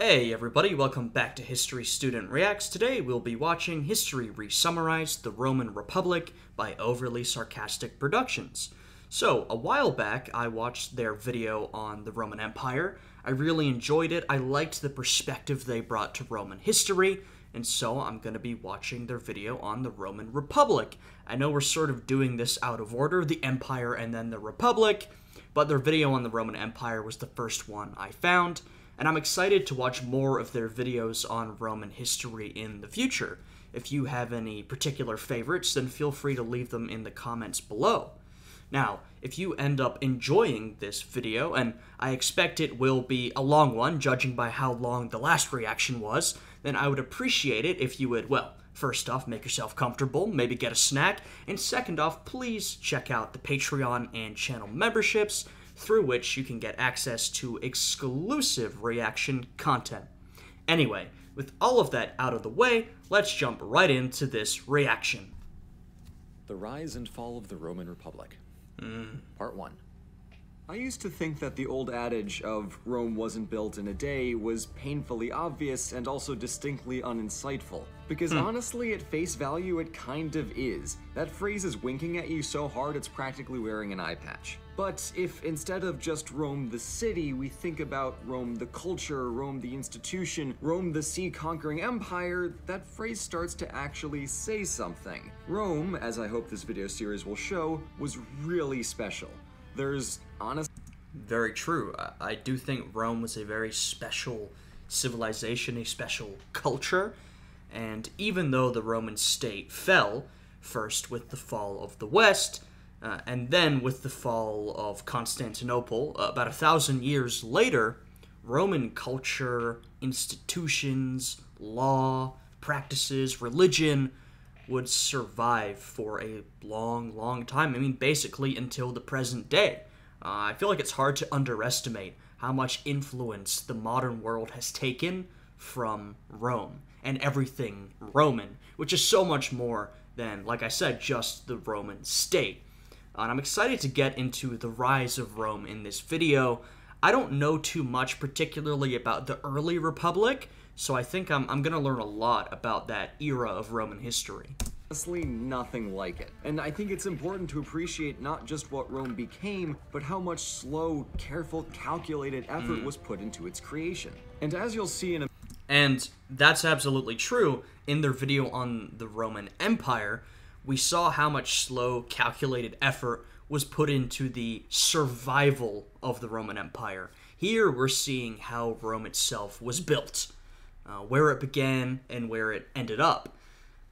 Hey everybody, welcome back to History Student Reacts. Today we'll be watching History Resummarized The Roman Republic by Overly Sarcastic Productions. So, a while back I watched their video on the Roman Empire. I really enjoyed it. I liked the perspective they brought to Roman history, and so I'm going to be watching their video on the Roman Republic. I know we're sort of doing this out of order, the Empire and then the Republic, but their video on the Roman Empire was the first one I found and I'm excited to watch more of their videos on Roman history in the future. If you have any particular favorites, then feel free to leave them in the comments below. Now, if you end up enjoying this video, and I expect it will be a long one, judging by how long the last reaction was, then I would appreciate it if you would, well, first off, make yourself comfortable, maybe get a snack, and second off, please check out the Patreon and channel memberships through which you can get access to exclusive reaction content. Anyway, with all of that out of the way, let's jump right into this reaction. The Rise and Fall of the Roman Republic. Hmm. Part 1. I used to think that the old adage of Rome wasn't built in a day was painfully obvious and also distinctly uninsightful. Because hmm. honestly, at face value, it kind of is. That phrase is winking at you so hard it's practically wearing an eye patch. But if instead of just Rome the city, we think about Rome the culture, Rome the institution, Rome the sea conquering empire, that phrase starts to actually say something. Rome, as I hope this video series will show, was really special. There's honest Very true. I, I do think Rome was a very special civilization, a special culture, and even though the Roman state fell, first with the fall of the West, uh, and then with the fall of Constantinople, uh, about a thousand years later, Roman culture, institutions, law, practices, religion would survive for a long, long time. I mean, basically until the present day. Uh, I feel like it's hard to underestimate how much influence the modern world has taken from Rome and everything Roman, which is so much more than, like I said, just the Roman state. Uh, and I'm excited to get into the rise of Rome in this video. I don't know too much, particularly about the early Republic, so I think I'm, I'm going to learn a lot about that era of Roman history. Honestly nothing like it. And I think it's important to appreciate not just what Rome became, but how much slow, careful, calculated effort was put into its creation. And as you'll see in a And that's absolutely true. In their video on the Roman Empire, we saw how much slow, calculated effort was put into the survival of the Roman Empire. Here, we're seeing how Rome itself was built, uh, where it began, and where it ended up.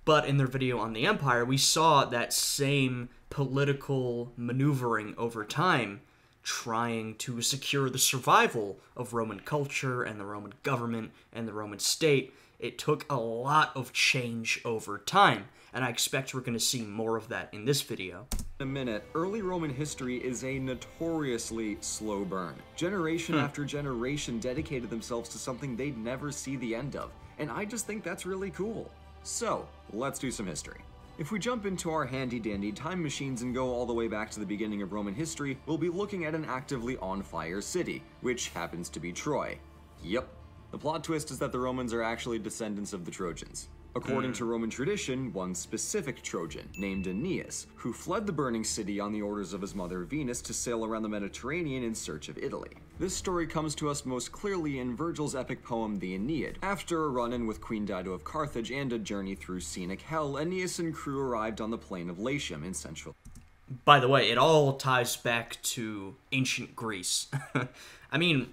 But in their video on the Empire, we saw that same political maneuvering over time, trying to secure the survival of Roman culture and the Roman government and the Roman state. It took a lot of change over time, and I expect we're going to see more of that in this video. In a minute, early Roman history is a notoriously slow burn. Generation hmm. after generation dedicated themselves to something they'd never see the end of, and I just think that's really cool. So, let's do some history. If we jump into our handy dandy time machines and go all the way back to the beginning of Roman history, we'll be looking at an actively on fire city, which happens to be Troy. Yep. The plot twist is that the Romans are actually descendants of the Trojans. According hmm. to Roman tradition, one specific Trojan, named Aeneas, who fled the burning city on the orders of his mother Venus to sail around the Mediterranean in search of Italy. This story comes to us most clearly in Virgil's epic poem The Aeneid. After a run in with Queen Dido of Carthage and a journey through scenic hell, Aeneas and crew arrived on the plain of Latium in central By the way, it all ties back to ancient Greece. I mean,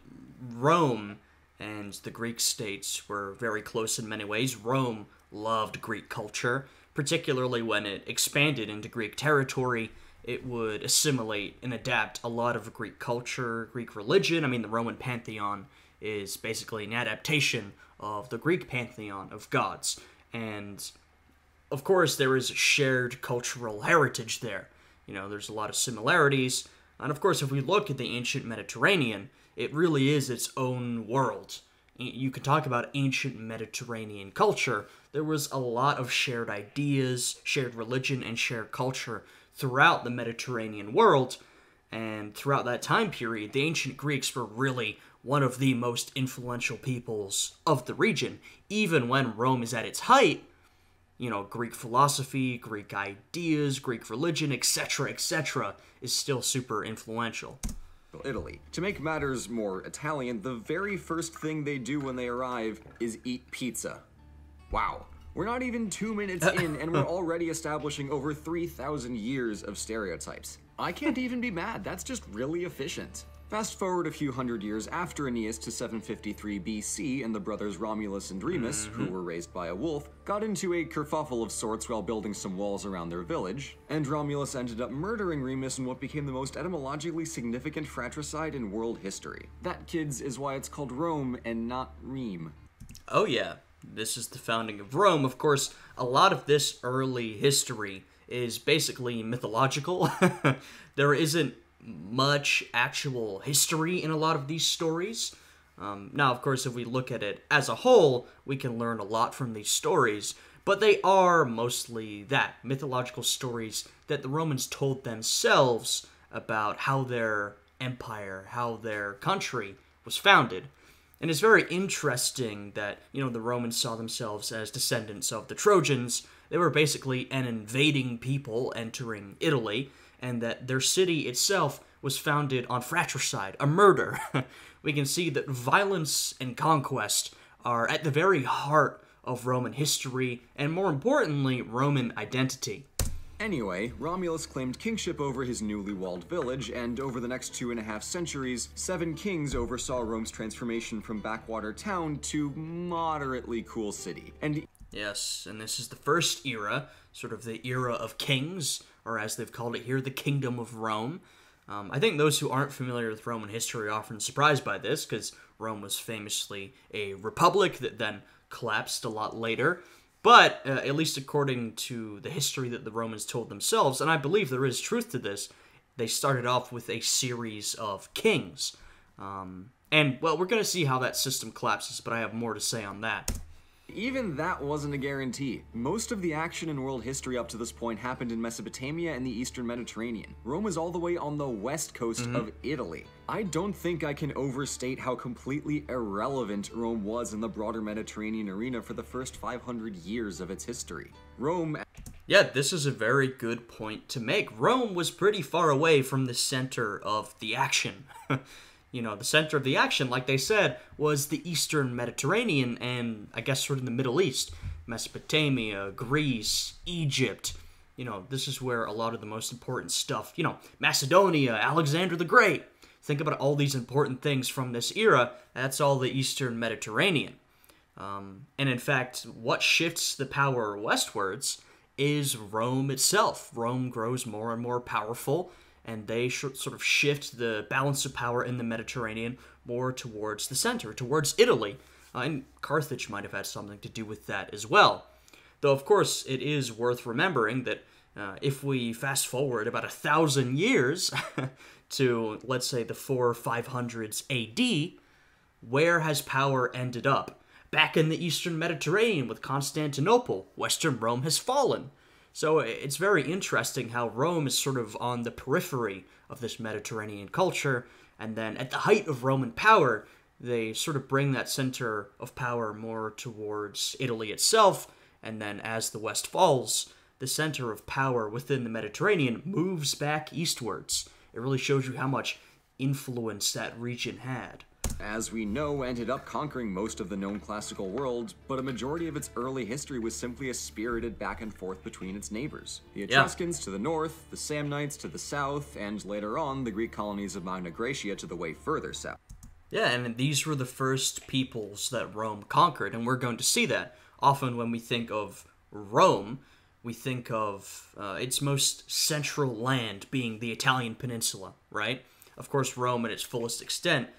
Rome and the Greek states were very close in many ways. Rome loved Greek culture, particularly when it expanded into Greek territory. It would assimilate and adapt a lot of Greek culture, Greek religion. I mean, the Roman pantheon is basically an adaptation of the Greek pantheon of gods. And of course, there is shared cultural heritage there. You know, there's a lot of similarities. And of course, if we look at the ancient Mediterranean, it really is its own world. You can talk about ancient Mediterranean culture. There was a lot of shared ideas, shared religion, and shared culture throughout the Mediterranean world. And throughout that time period, the ancient Greeks were really one of the most influential peoples of the region. Even when Rome is at its height, you know, Greek philosophy, Greek ideas, Greek religion, etc., etc., is still super influential. Italy. To make matters more Italian, the very first thing they do when they arrive is eat pizza. Wow. We're not even two minutes in, and we're already establishing over 3,000 years of stereotypes. I can't even be mad, that's just really efficient. Fast forward a few hundred years after Aeneas to 753 BC, and the brothers Romulus and Remus, who mm-hmm. were raised by a wolf, got into a kerfuffle of sorts while building some walls around their village, and Romulus ended up murdering Remus in what became the most etymologically significant fratricide in world history. That, kids, is why it's called Rome and not Reem. Oh, yeah. This is the founding of Rome. Of course, a lot of this early history is basically mythological. there isn't much actual history in a lot of these stories. Um, now, of course, if we look at it as a whole, we can learn a lot from these stories, but they are mostly that mythological stories that the Romans told themselves about how their empire, how their country was founded. And it's very interesting that, you know, the Romans saw themselves as descendants of the Trojans. They were basically an invading people entering Italy, and that their city itself was founded on fratricide, a murder. we can see that violence and conquest are at the very heart of Roman history, and more importantly, Roman identity. Anyway, Romulus claimed kingship over his newly walled village, and over the next two and a half centuries, seven kings oversaw Rome's transformation from backwater town to moderately cool city. And Yes, and this is the first era, sort of the era of kings, or as they've called it here, the Kingdom of Rome. Um, I think those who aren't familiar with Roman history are often surprised by this, because Rome was famously a republic that then collapsed a lot later. But, uh, at least according to the history that the Romans told themselves, and I believe there is truth to this, they started off with a series of kings. Um, and, well, we're going to see how that system collapses, but I have more to say on that. Even that wasn't a guarantee. Most of the action in world history up to this point happened in Mesopotamia and the eastern Mediterranean. Rome is all the way on the west coast mm-hmm. of Italy. I don't think I can overstate how completely irrelevant Rome was in the broader Mediterranean arena for the first 500 years of its history. Rome Yeah, this is a very good point to make. Rome was pretty far away from the center of the action. you know, the center of the action, like they said, was the eastern Mediterranean and I guess sort of the Middle East. Mesopotamia, Greece, Egypt. You know, this is where a lot of the most important stuff, you know, Macedonia, Alexander the Great. Think about all these important things from this era. That's all the eastern Mediterranean. Um, and in fact, what shifts the power westwards is Rome itself. Rome grows more and more powerful, and they sh- sort of shift the balance of power in the Mediterranean more towards the center, towards Italy. Uh, and Carthage might have had something to do with that as well. Though, of course, it is worth remembering that uh, if we fast forward about a thousand years to, let's say, the 4 or 500s AD, where has power ended up? Back in the eastern Mediterranean with Constantinople, Western Rome has fallen. So it's very interesting how Rome is sort of on the periphery of this Mediterranean culture, and then at the height of Roman power, they sort of bring that center of power more towards Italy itself, and then as the West falls, the center of power within the Mediterranean moves back eastwards. It really shows you how much influence that region had. as we know, ended up conquering most of the known classical world, but a majority of its early history was simply a spirited back and forth between its neighbors. The Etruscans to the north, the Samnites to the south, and later on, the Greek colonies of Magna Graecia to the way further south. Yeah, and these were the first peoples that Rome conquered, and we're going to see that. Often, when we think of Rome, we think of uh, its most central land being the Italian peninsula, right? Of course, Rome, at its fullest extent,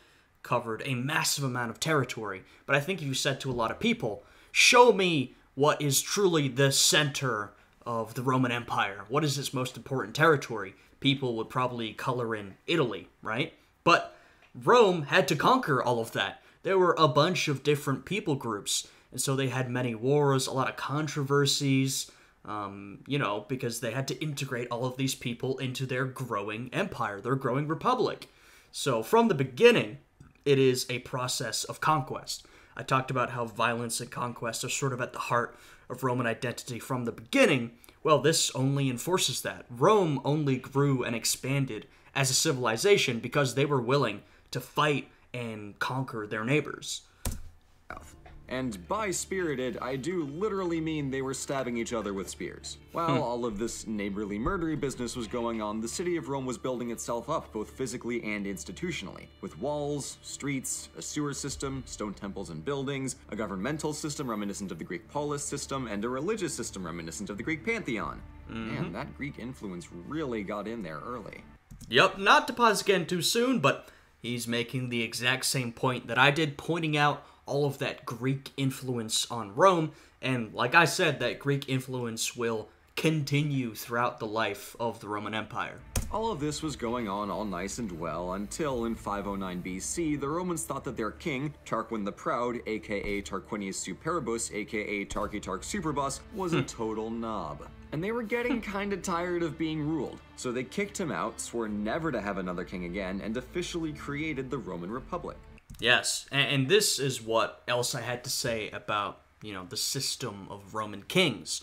covered a massive amount of territory. But I think if you said to a lot of people, show me what is truly the center of the Roman Empire, what is its most important territory, people would probably color in Italy, right? But Rome had to conquer all of that. There were a bunch of different people groups, and so they had many wars, a lot of controversies, um, you know, because they had to integrate all of these people into their growing empire, their growing republic. So from the beginning, it is a process of conquest. I talked about how violence and conquest are sort of at the heart of Roman identity from the beginning. Well, this only enforces that. Rome only grew and expanded as a civilization because they were willing to fight and conquer their neighbors. And by spirited, I do literally mean they were stabbing each other with spears. While hmm. all of this neighborly murdery business was going on, the city of Rome was building itself up both physically and institutionally, with walls, streets, a sewer system, stone temples and buildings, a governmental system reminiscent of the Greek polis system, and a religious system reminiscent of the Greek pantheon. Man, mm-hmm. that Greek influence really got in there early. Yep, not to pause again too soon, but he's making the exact same point that I did, pointing out all of that Greek influence on Rome. And like I said, that Greek influence will continue throughout the life of the Roman Empire. All of this was going on all nice and well until in 509 BC, the Romans thought that their king, Tarquin the Proud, aka Tarquinius Superbus, aka Tarquitarch Superbus, was a hmm. total knob. And they were getting hmm. kinda tired of being ruled, so they kicked him out, swore never to have another king again, and officially created the Roman Republic. Yes, and, and this is what else I had to say about, you know, the system of Roman kings.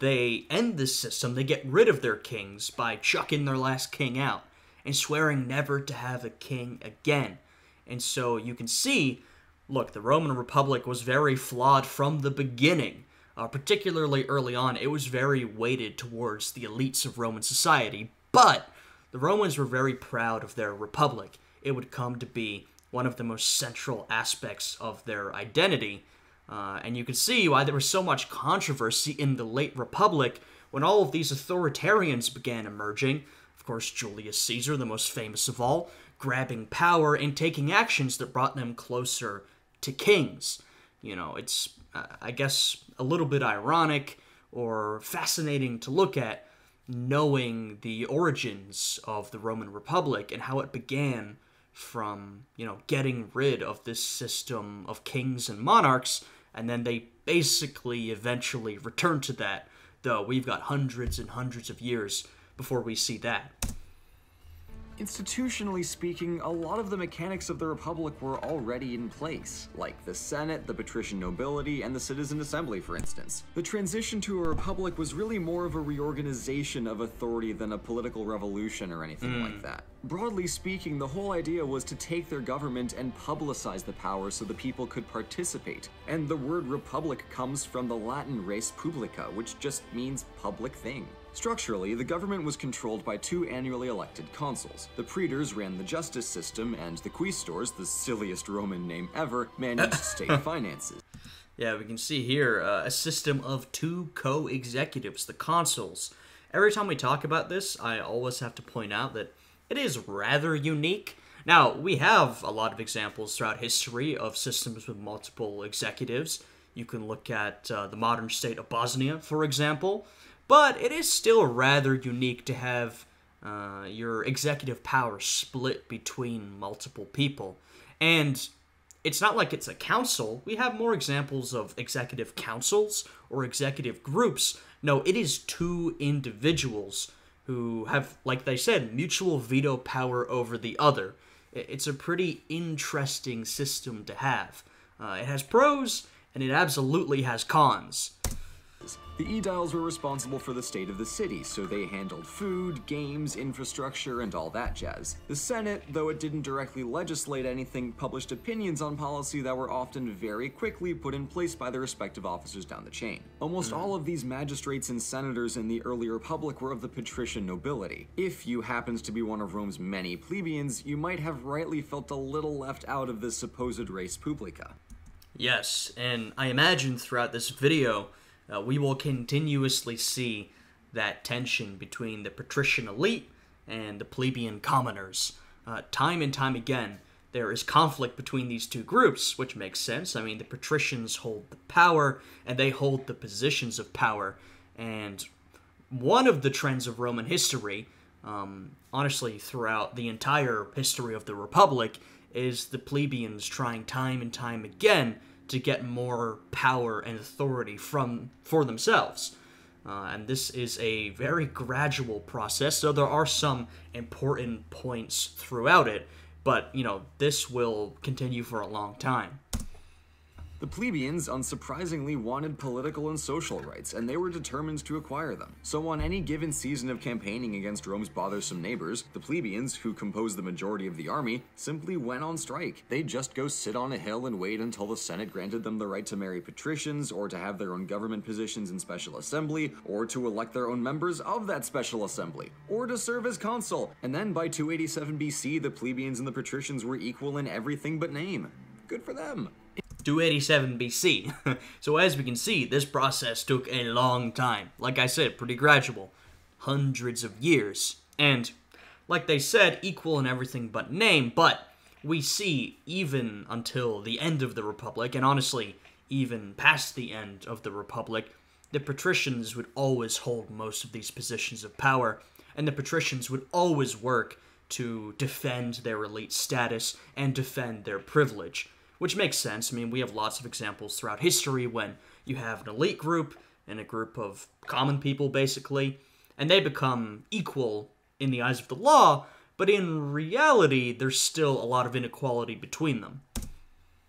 They end this system, they get rid of their kings by chucking their last king out and swearing never to have a king again. And so you can see, look, the Roman Republic was very flawed from the beginning. Uh, particularly early on, it was very weighted towards the elites of Roman society. But the Romans were very proud of their republic. It would come to be one of the most central aspects of their identity. Uh, and you can see why there was so much controversy in the late Republic when all of these authoritarians began emerging. Of course, Julius Caesar, the most famous of all, grabbing power and taking actions that brought them closer to kings. You know, it's, uh, I guess, a little bit ironic or fascinating to look at knowing the origins of the Roman Republic and how it began from, you know, getting rid of this system of kings and monarchs, and then they basically eventually return to that, though we've got hundreds and hundreds of years before we see that. Institutionally speaking, a lot of the mechanics of the Republic were already in place, like the Senate, the patrician nobility, and the Citizen Assembly, for instance. The transition to a republic was really more of a reorganization of authority than a political revolution or anything hmm. like that. Broadly speaking, the whole idea was to take their government and publicize the power so the people could participate. And the word republic comes from the Latin res publica, which just means public thing. Structurally, the government was controlled by two annually elected consuls. The praetors ran the justice system, and the quaestors, the silliest Roman name ever, managed state finances. Yeah, we can see here uh, a system of two co executives, the consuls. Every time we talk about this, I always have to point out that it is rather unique. Now, we have a lot of examples throughout history of systems with multiple executives. You can look at uh, the modern state of Bosnia, for example, but it is still rather unique to have uh, your executive power split between multiple people. And it's not like it's a council. We have more examples of executive councils or executive groups. No, it is two individuals who have, like they said, mutual veto power over the other. It's a pretty interesting system to have. Uh, it has pros, and it absolutely has cons. The aediles were responsible for the state of the city, so they handled food, games, infrastructure, and all that jazz. The Senate, though it didn't directly legislate anything, published opinions on policy that were often very quickly put in place by the respective officers down the chain. Almost mm-hmm. all of these magistrates and senators in the early republic were of the patrician nobility. If you happened to be one of Rome's many plebeians, you might have rightly felt a little left out of this supposed res publica. Yes, and I imagine throughout this video, uh, we will continuously see that tension between the patrician elite and the plebeian commoners. Uh, time and time again, there is conflict between these two groups, which makes sense. I mean, the patricians hold the power and they hold the positions of power. And one of the trends of Roman history, um, honestly, throughout the entire history of the Republic, is the plebeians trying time and time again to get more power and authority from for themselves. Uh, and this is a very gradual process, so there are some important points throughout it. but you know this will continue for a long time. The plebeians unsurprisingly wanted political and social rights, and they were determined to acquire them. So on any given season of campaigning against Rome's bothersome neighbors, the plebeians, who composed the majority of the army, simply went on strike. They'd just go sit on a hill and wait until the Senate granted them the right to marry patricians, or to have their own government positions in special assembly, or to elect their own members of that special assembly, or to serve as consul. And then by 287 BC, the plebeians and the patricians were equal in everything but name. Good for them. 287 BC. so as we can see, this process took a long time. Like I said, pretty gradual. Hundreds of years. And, like they said, equal in everything but name, but we see even until the end of the Republic, and honestly, even past the end of the Republic, the patricians would always hold most of these positions of power, and the patricians would always work to defend their elite status and defend their privilege which makes sense. I mean, we have lots of examples throughout history when you have an elite group and a group of common people, basically, and they become equal in the eyes of the law, but in reality, there's still a lot of inequality between them.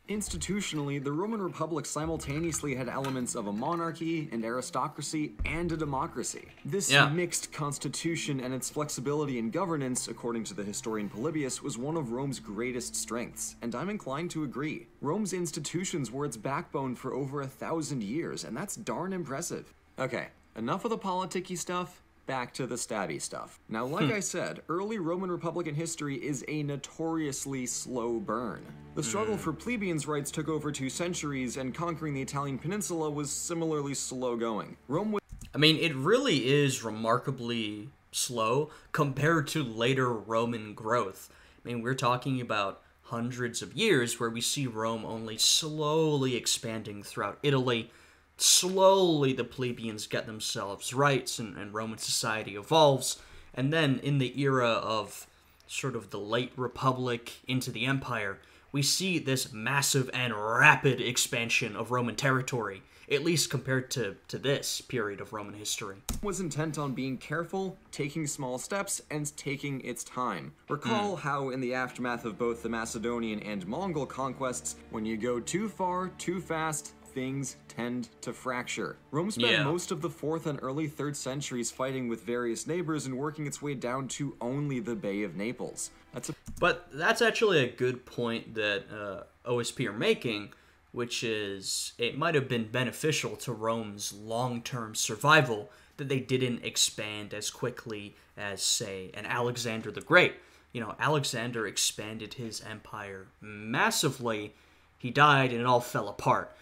Institutionally, the Roman Republic simultaneously had elements of a monarchy, an aristocracy, and a democracy. This Yeah. mixed constitution and its flexibility in governance, according to the historian Polybius, was one of Rome's greatest strengths, and I'm inclined to agree. Rome's institutions were its backbone for over a thousand years, and that's darn impressive. Okay, enough of the politicky stuff. Back to the stabby stuff. Now, like hmm. I said, early Roman Republican history is a notoriously slow burn. The struggle for hmm. plebeians' rights took over two centuries, and conquering the Italian peninsula was similarly slow going. Rome was I mean, it really is remarkably slow compared to later Roman growth. I mean, we're talking about hundreds of years where we see Rome only slowly expanding throughout Italy. Slowly, the plebeians get themselves rights and, and Roman society evolves. And then, in the era of sort of the late Republic into the Empire, we see this massive and rapid expansion of Roman territory, at least compared to, to this period of Roman history. was intent on being careful, taking small steps, and taking its time. Recall hmm. how, in the aftermath of both the Macedonian and Mongol conquests, when you go too far, too fast, things tend to fracture. Rome spent Yeah. most of the 4th and early 3rd centuries fighting with various neighbors and working its way down to only the Bay of Naples. That's a But that's actually a good point that uh, OSP are making, which is it might have been beneficial to Rome's long term survival that they didn't expand as quickly as, say, an Alexander the Great. You know, Alexander expanded his empire massively. He died and it all fell apart.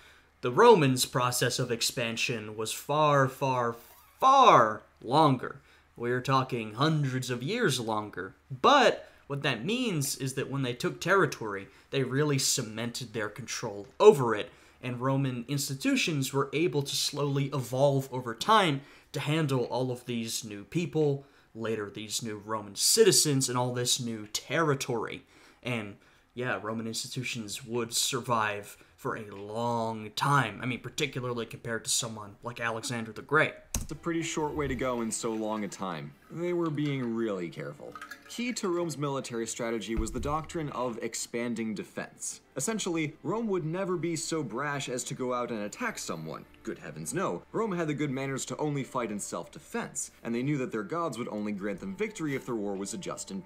The Romans' process of expansion was far, far, far longer. We're talking hundreds of years longer. But what that means is that when they took territory, they really cemented their control over it, and Roman institutions were able to slowly evolve over time to handle all of these new people, later these new Roman citizens, and all this new territory. And yeah, Roman institutions would survive for a long time. I mean, particularly compared to someone like Alexander the Great. It's a pretty short way to go in so long a time. They were being really careful. Key to Rome's military strategy was the doctrine of expanding defense. Essentially, Rome would never be so brash as to go out and attack someone. Good heavens, no. Rome had the good manners to only fight in self defense, and they knew that their gods would only grant them victory if their war was a just and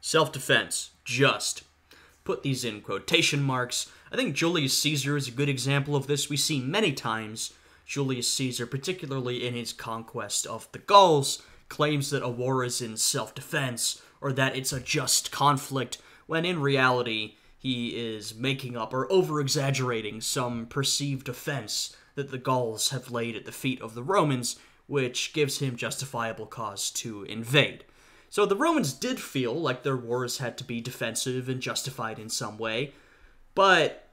Self defense, just. Put these in quotation marks. I think Julius Caesar is a good example of this. We see many times Julius Caesar, particularly in his conquest of the Gauls, claims that a war is in self defense or that it's a just conflict, when in reality, he is making up or over exaggerating some perceived offense that the Gauls have laid at the feet of the Romans, which gives him justifiable cause to invade. So the Romans did feel like their wars had to be defensive and justified in some way, but,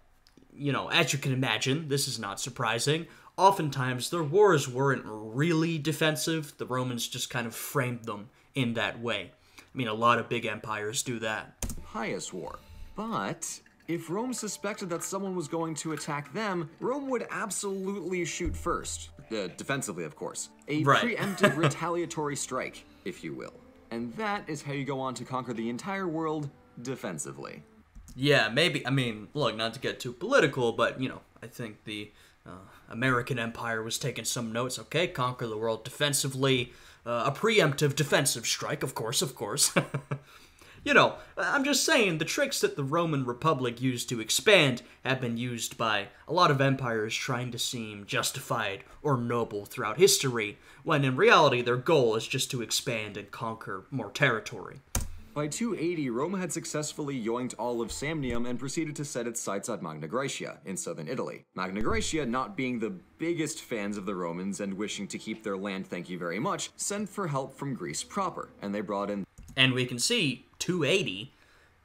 you know, as you can imagine, this is not surprising. Oftentimes, their wars weren't really defensive, the Romans just kind of framed them in that way. I mean, a lot of big empires do that. pious war. But if Rome suspected that someone was going to attack them, Rome would absolutely shoot first. Uh, defensively, of course. A Right. preemptive retaliatory strike, if you will. And that is how you go on to conquer the entire world defensively. Yeah, maybe. I mean, look, not to get too political, but, you know, I think the uh, American Empire was taking some notes. Okay, conquer the world defensively. Uh, a preemptive defensive strike, of course, of course. you know, I'm just saying the tricks that the Roman Republic used to expand have been used by a lot of empires trying to seem justified or noble throughout history, when in reality their goal is just to expand and conquer more territory. By 280, Rome had successfully yoinked all of Samnium and proceeded to set its sights at Magna Graecia, in southern Italy. Magna Graecia, not being the biggest fans of the Romans and wishing to keep their land thank you very much, sent for help from Greece proper, and they brought in And we can see 280.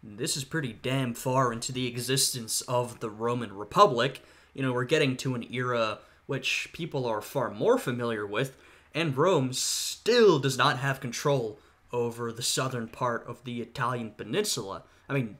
This is pretty damn far into the existence of the Roman Republic. You know, we're getting to an era which people are far more familiar with, and Rome still does not have control over the southern part of the Italian peninsula. I mean,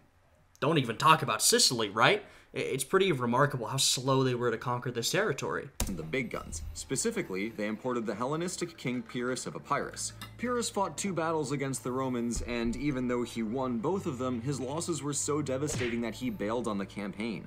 don't even talk about Sicily, right? It's pretty remarkable how slow they were to conquer this territory. the big guns. Specifically, they imported the Hellenistic king Pyrrhus of Epirus. Pyrrhus fought two battles against the Romans, and even though he won both of them, his losses were so devastating that he bailed on the campaign.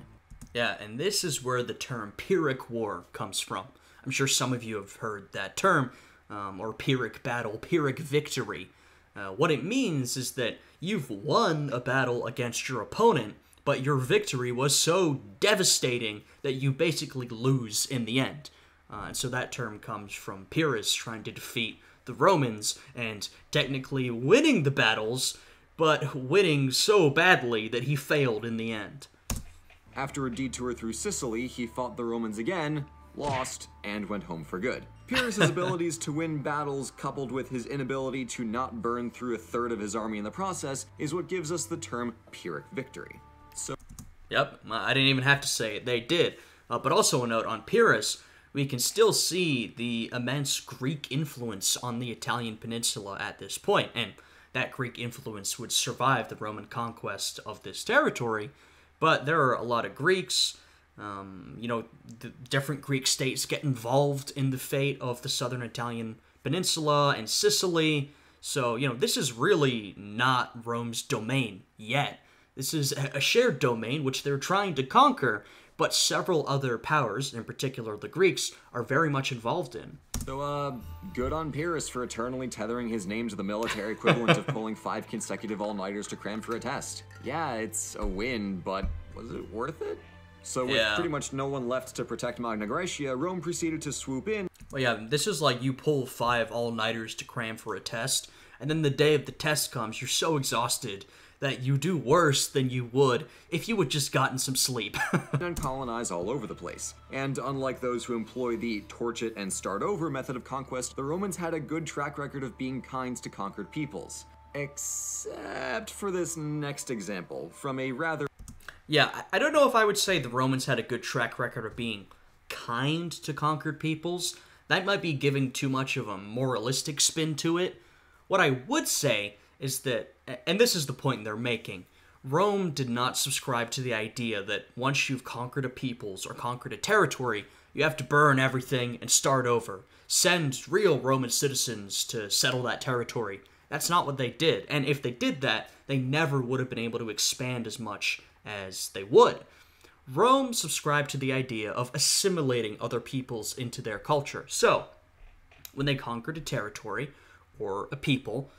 Yeah, and this is where the term Pyrrhic War comes from. I'm sure some of you have heard that term, um, or Pyrrhic battle, Pyrrhic victory. Uh, what it means is that you've won a battle against your opponent, but your victory was so devastating that you basically lose in the end. Uh, and so that term comes from Pyrrhus trying to defeat the Romans and technically winning the battles, but winning so badly that he failed in the end. After a detour through Sicily, he fought the Romans again, lost, and went home for good. Pyrrhus' abilities to win battles, coupled with his inability to not burn through a third of his army in the process, is what gives us the term Pyrrhic victory. So, Yep, I didn't even have to say it. They did. Uh, but also a note on Pyrrhus, we can still see the immense Greek influence on the Italian peninsula at this point, and that Greek influence would survive the Roman conquest of this territory. But there are a lot of Greeks. Um, you know, the different Greek states get involved in the fate of the southern Italian peninsula and Sicily. So, you know, this is really not Rome's domain yet. This is a shared domain which they're trying to conquer, but several other powers, in particular the Greeks, are very much involved in. so uh, good on Pyrrhus for eternally tethering his name to the military equivalent of pulling five consecutive all-nighters to cram for a test. Yeah, it's a win, but was it worth it? So with Yeah. pretty much no one left to protect Magna Graecia, Rome proceeded to swoop in Well, yeah, this is like you pull five all nighters to cram for a test, and then the day of the test comes, you're so exhausted that you do worse than you would if you had just gotten some sleep. and colonize all over the place. And unlike those who employ the torch it and start over method of conquest, the Romans had a good track record of being kind to conquered peoples. Except for this next example, from a rather Yeah, I- don't know if I would say the Romans had a good track record of being kind to conquered peoples. That might be giving too much of a moralistic spin to it. What I would say is that, and this is the point they're making, Rome did not subscribe to the idea that once you've conquered a peoples or conquered a territory, you have to burn everything and start over. Send real Roman citizens to settle that territory. That's not what they did. And if they did that, they never would have been able to expand as much as they would. Rome subscribed to the idea of assimilating other peoples into their culture. So, when they conquered a territory or a people,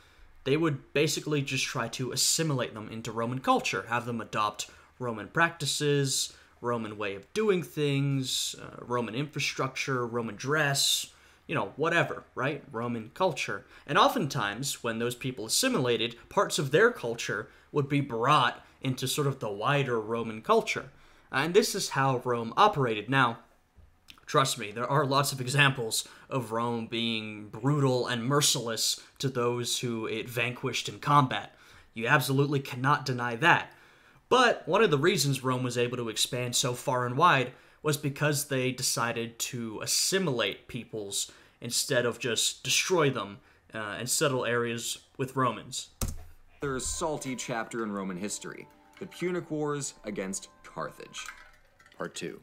they would basically just try to assimilate them into Roman culture, have them adopt Roman practices, Roman way of doing things, uh, Roman infrastructure, Roman dress, you know, whatever, right? Roman culture. And oftentimes, when those people assimilated, parts of their culture would be brought into sort of the wider Roman culture. And this is how Rome operated. Now, Trust me, there are lots of examples of Rome being brutal and merciless to those who it vanquished in combat. You absolutely cannot deny that. But one of the reasons Rome was able to expand so far and wide was because they decided to assimilate peoples instead of just destroy them uh, and settle areas with Romans. Rather salty chapter in Roman history the Punic Wars against Carthage. Part 2.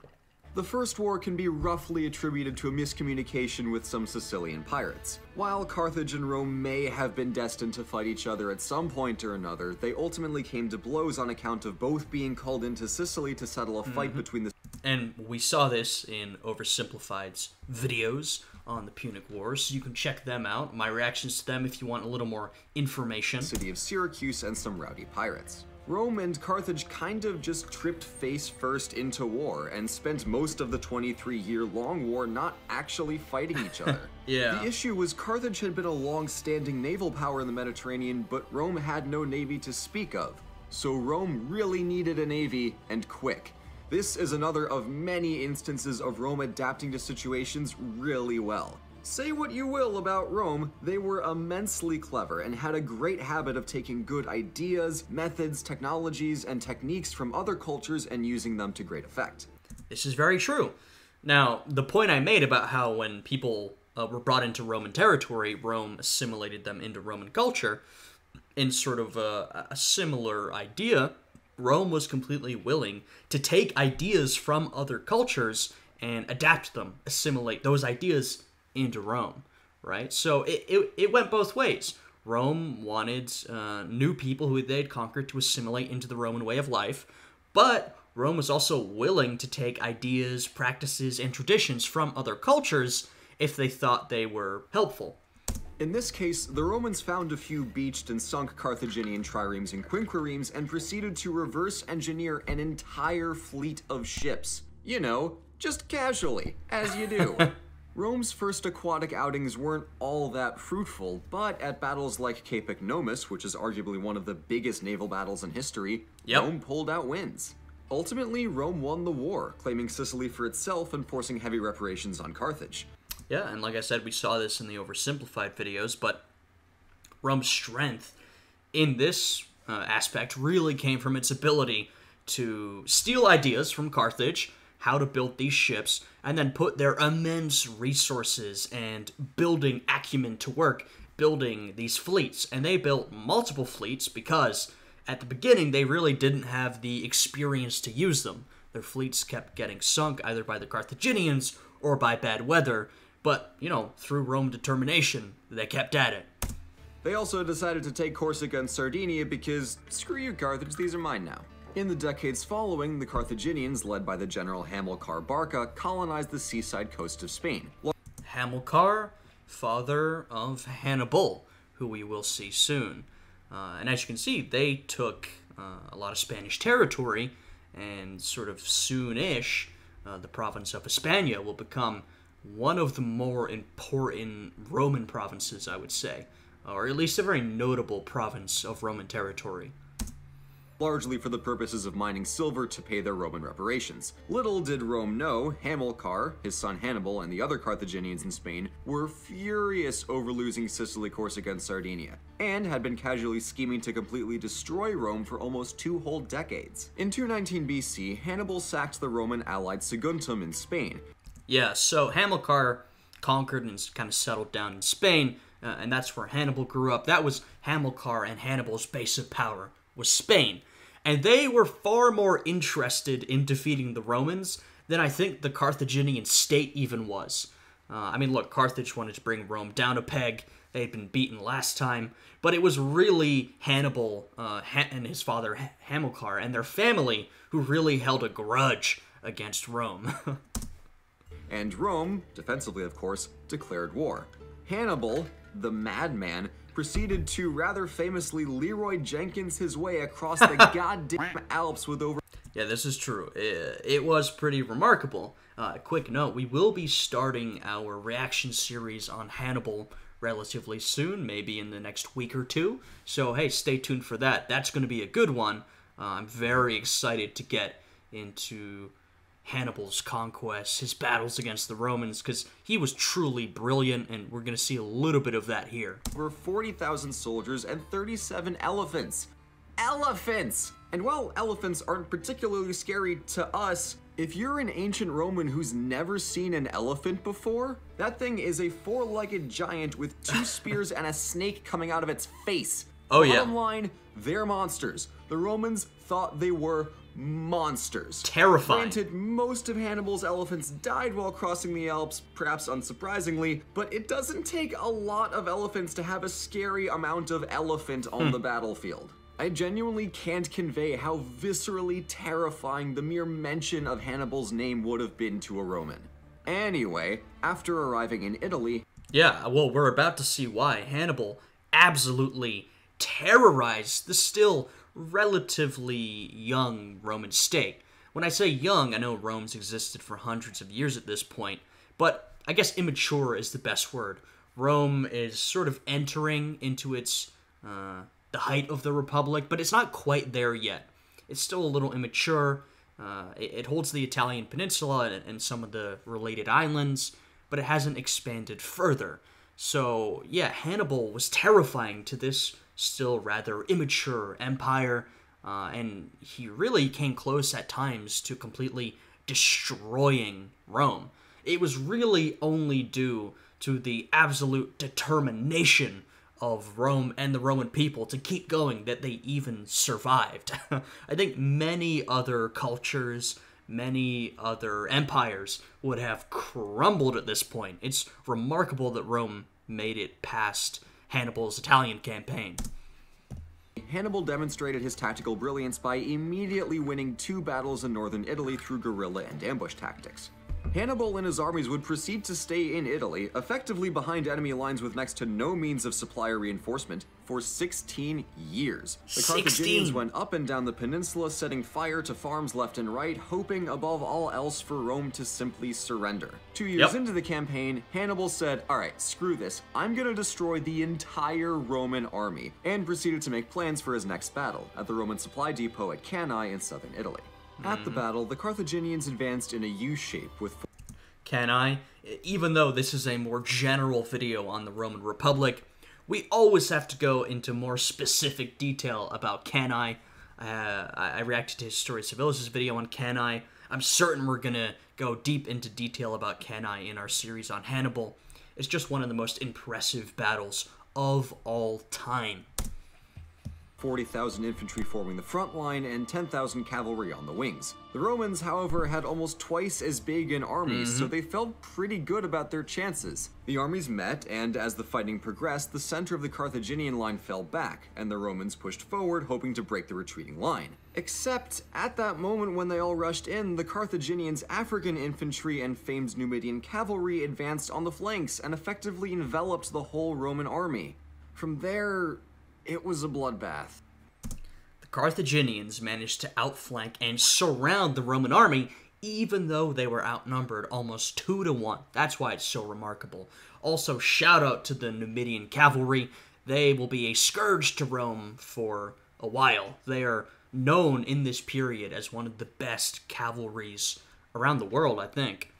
The First War can be roughly attributed to a miscommunication with some Sicilian pirates. While Carthage and Rome may have been destined to fight each other at some point or another, they ultimately came to blows on account of both being called into Sicily to settle a fight mm-hmm. between the And we saw this in Oversimplified's videos on the Punic Wars, so you can check them out. My reactions to them if you want a little more information. city of Syracuse and some rowdy pirates. Rome and Carthage kind of just tripped face first into war and spent most of the 23 year long war not actually fighting each other. Yeah. The issue was Carthage had been a long standing naval power in the Mediterranean, but Rome had no navy to speak of. So Rome really needed a navy, and quick. This is another of many instances of Rome adapting to situations really well. Say what you will about Rome, they were immensely clever and had a great habit of taking good ideas, methods, technologies, and techniques from other cultures and using them to great effect. This is very true. Now, the point I made about how when people uh, were brought into Roman territory, Rome assimilated them into Roman culture, in sort of a, a similar idea, Rome was completely willing to take ideas from other cultures and adapt them, assimilate those ideas into Rome, right? So it, it, it went both ways. Rome wanted uh, new people who they'd conquered to assimilate into the Roman way of life, but Rome was also willing to take ideas, practices, and traditions from other cultures if they thought they were helpful. In this case, the Romans found a few beached and sunk Carthaginian triremes and quinqueremes and proceeded to reverse engineer an entire fleet of ships. You know, just casually, as you do. Rome's first aquatic outings weren't all that fruitful, but at battles like Cape Ecnomus, which is arguably one of the biggest naval battles in history, Yep. Rome pulled out wins. Ultimately, Rome won the war, claiming Sicily for itself and forcing heavy reparations on Carthage. Yeah, and like I said, we saw this in the oversimplified videos, but Rome's strength in this uh, aspect really came from its ability to steal ideas from Carthage, how to build these ships, and then put their immense resources and building acumen to work building these fleets. And they built multiple fleets because at the beginning they really didn't have the experience to use them. Their fleets kept getting sunk either by the Carthaginians or by bad weather, but, you know, through Rome determination, they kept at it. They also decided to take Corsica and Sardinia because, screw you Carthage, these are mine now. In the decades following, the Carthaginians, led by the general Hamilcar Barca, colonized the seaside coast of Spain. Hamilcar, father of Hannibal, who we will see soon. Uh, and as you can see, they took uh, a lot of Spanish territory, and sort of soonish, uh, the province of Hispania will become one of the more important Roman provinces, I would say, or at least a very notable province of Roman territory. Largely for the purposes of mining silver to pay their Roman reparations. Little did Rome know, Hamilcar, his son Hannibal, and the other Carthaginians in Spain were furious over losing Sicily, Corsica, and Sardinia, and had been casually scheming to completely destroy Rome for almost two whole decades. In 219 BC, Hannibal sacked the Roman allied Saguntum in Spain, Yeah, so Hamilcar conquered and kind of settled down in Spain, uh, and that's where Hannibal grew up. That was Hamilcar and Hannibal's base of power was Spain, and they were far more interested in defeating the Romans than I think the Carthaginian state even was. Uh, I mean, look, Carthage wanted to bring Rome down a peg. They had been beaten last time, but it was really Hannibal uh, and his father Ha- Hamilcar and their family who really held a grudge against Rome. and Rome, defensively of course, declared war. Hannibal, the madman, proceeded to rather famously Leroy Jenkins his way across the goddamn Alps with over Yeah, this is true. It, it was pretty remarkable. Uh, quick note we will be starting our reaction series on Hannibal relatively soon, maybe in the next week or two. So, hey, stay tuned for that. That's going to be a good one. Uh, I'm very excited to get into Hannibal's conquests, his battles against the Romans, because he was truly brilliant, and we're going to see a little bit of that here. over 40,000 soldiers and 37 elephants. Elephants! And while elephants aren't particularly scary to us, if you're an ancient Roman who's never seen an elephant before, that thing is a four legged giant with two spears and a snake coming out of its face. Oh, yeah. Bottom line, they're monsters. The Romans thought they were monsters. Terrifying. Granted, most of Hannibal's elephants died while crossing the Alps, perhaps unsurprisingly, but it doesn't take a lot of elephants to have a scary amount of elephant on hmm. the battlefield. I genuinely can't convey how viscerally terrifying the mere mention of Hannibal's name would have been to a Roman. Anyway, after arriving in Italy, Yeah, well, we're about to see why Hannibal absolutely terrorized the still relatively young Roman state. When I say young, I know Rome's existed for hundreds of years at this point, but I guess immature is the best word. Rome is sort of entering into its uh, the height of the republic, but it's not quite there yet. It's still a little immature. Uh, it, it holds the Italian peninsula and, and some of the related islands, but it hasn't expanded further. So, yeah, Hannibal was terrifying to this still rather immature empire, uh, and he really came close at times to completely destroying Rome. It was really only due to the absolute determination of Rome and the Roman people to keep going that they even survived. I think many other cultures, many other empires would have crumbled at this point. It's remarkable that Rome made it past Hannibal's Italian campaign. Hannibal demonstrated his tactical brilliance by immediately winning two battles in northern Italy through guerrilla and ambush tactics. Hannibal and his armies would proceed to stay in Italy, effectively behind enemy lines with next to no means of supply or reinforcement, for 16 years. The 16. Carthaginians went up and down the peninsula, setting fire to farms left and right, hoping above all else for Rome to simply surrender. Two years Yep. into the campaign, Hannibal said, Alright, screw this, I'm gonna destroy the entire Roman army, and proceeded to make plans for his next battle at the Roman supply depot at Cannae in southern Italy. At the battle, the Carthaginians advanced in a U shape with Can I? Even though this is a more general video on the Roman Republic, we always have to go into more specific detail about Cannae. Uh, I I reacted to Historia Civilis' video on Cannae. I. I'm certain we're gonna go deep into detail about Cannae in our series on Hannibal. It's just one of the most impressive battles of all time. 40,000 infantry forming the front line and 10,000 cavalry on the wings. The Romans, however, had almost twice as big an army, so mm-hmm. they felt pretty good about their chances. The armies met, and as the fighting progressed, the center of the Carthaginian line fell back, and the Romans pushed forward, hoping to break the retreating line. Except, at that moment when they all rushed in, the Carthaginians' African infantry and famed Numidian cavalry advanced on the flanks and effectively enveloped the whole Roman army. From there, it was a bloodbath. The Carthaginians managed to outflank and surround the Roman army, even though they were outnumbered almost two to one. That's why it's so remarkable. Also, shout out to the Numidian cavalry. They will be a scourge to Rome for a while. They are known in this period as one of the best cavalries around the world, I think.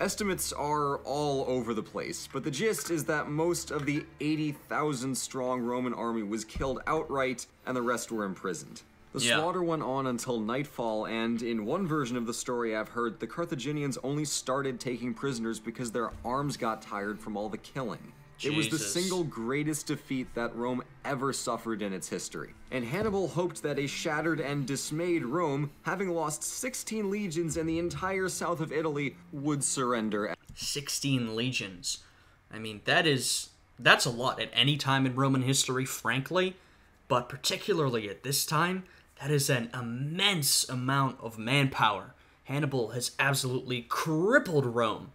Estimates are all over the place, but the gist is that most of the 80,000 strong Roman army was killed outright and the rest were imprisoned. The Yeah. slaughter went on until nightfall, and in one version of the story I've heard, the Carthaginians only started taking prisoners because their arms got tired from all the killing. It was the single greatest defeat that Rome ever suffered in its history. And Hannibal hoped that a shattered and dismayed Rome, having lost 16 legions and the entire south of Italy, would surrender 16 legions. I mean, that is that's a lot at any time in Roman history, frankly, but particularly at this time, that is an immense amount of manpower. Hannibal has absolutely crippled Rome.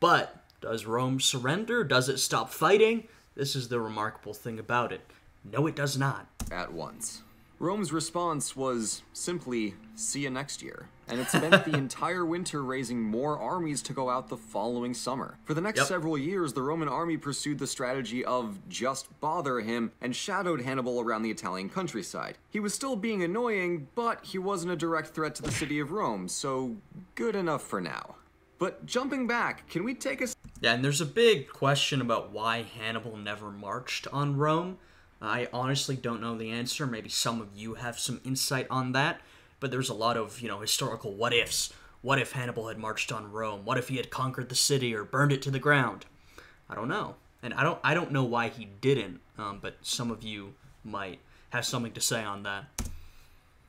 But does Rome surrender? Does it stop fighting? This is the remarkable thing about it. No, it does not. at once. Rome's response was simply, see you next year. And it spent the entire winter raising more armies to go out the following summer. For the next Yep. several years, the Roman army pursued the strategy of just bother him and shadowed Hannibal around the Italian countryside. He was still being annoying, but he wasn't a direct threat to the city of Rome, so good enough for now. But jumping back, can we take a Yeah, and there's a big question about why Hannibal never marched on Rome. I honestly don't know the answer. Maybe some of you have some insight on that. But there's a lot of, you know, historical what ifs. What if Hannibal had marched on Rome? What if he had conquered the city or burned it to the ground? I don't know. And I don't I don't know why he didn't. Um, but some of you might have something to say on that.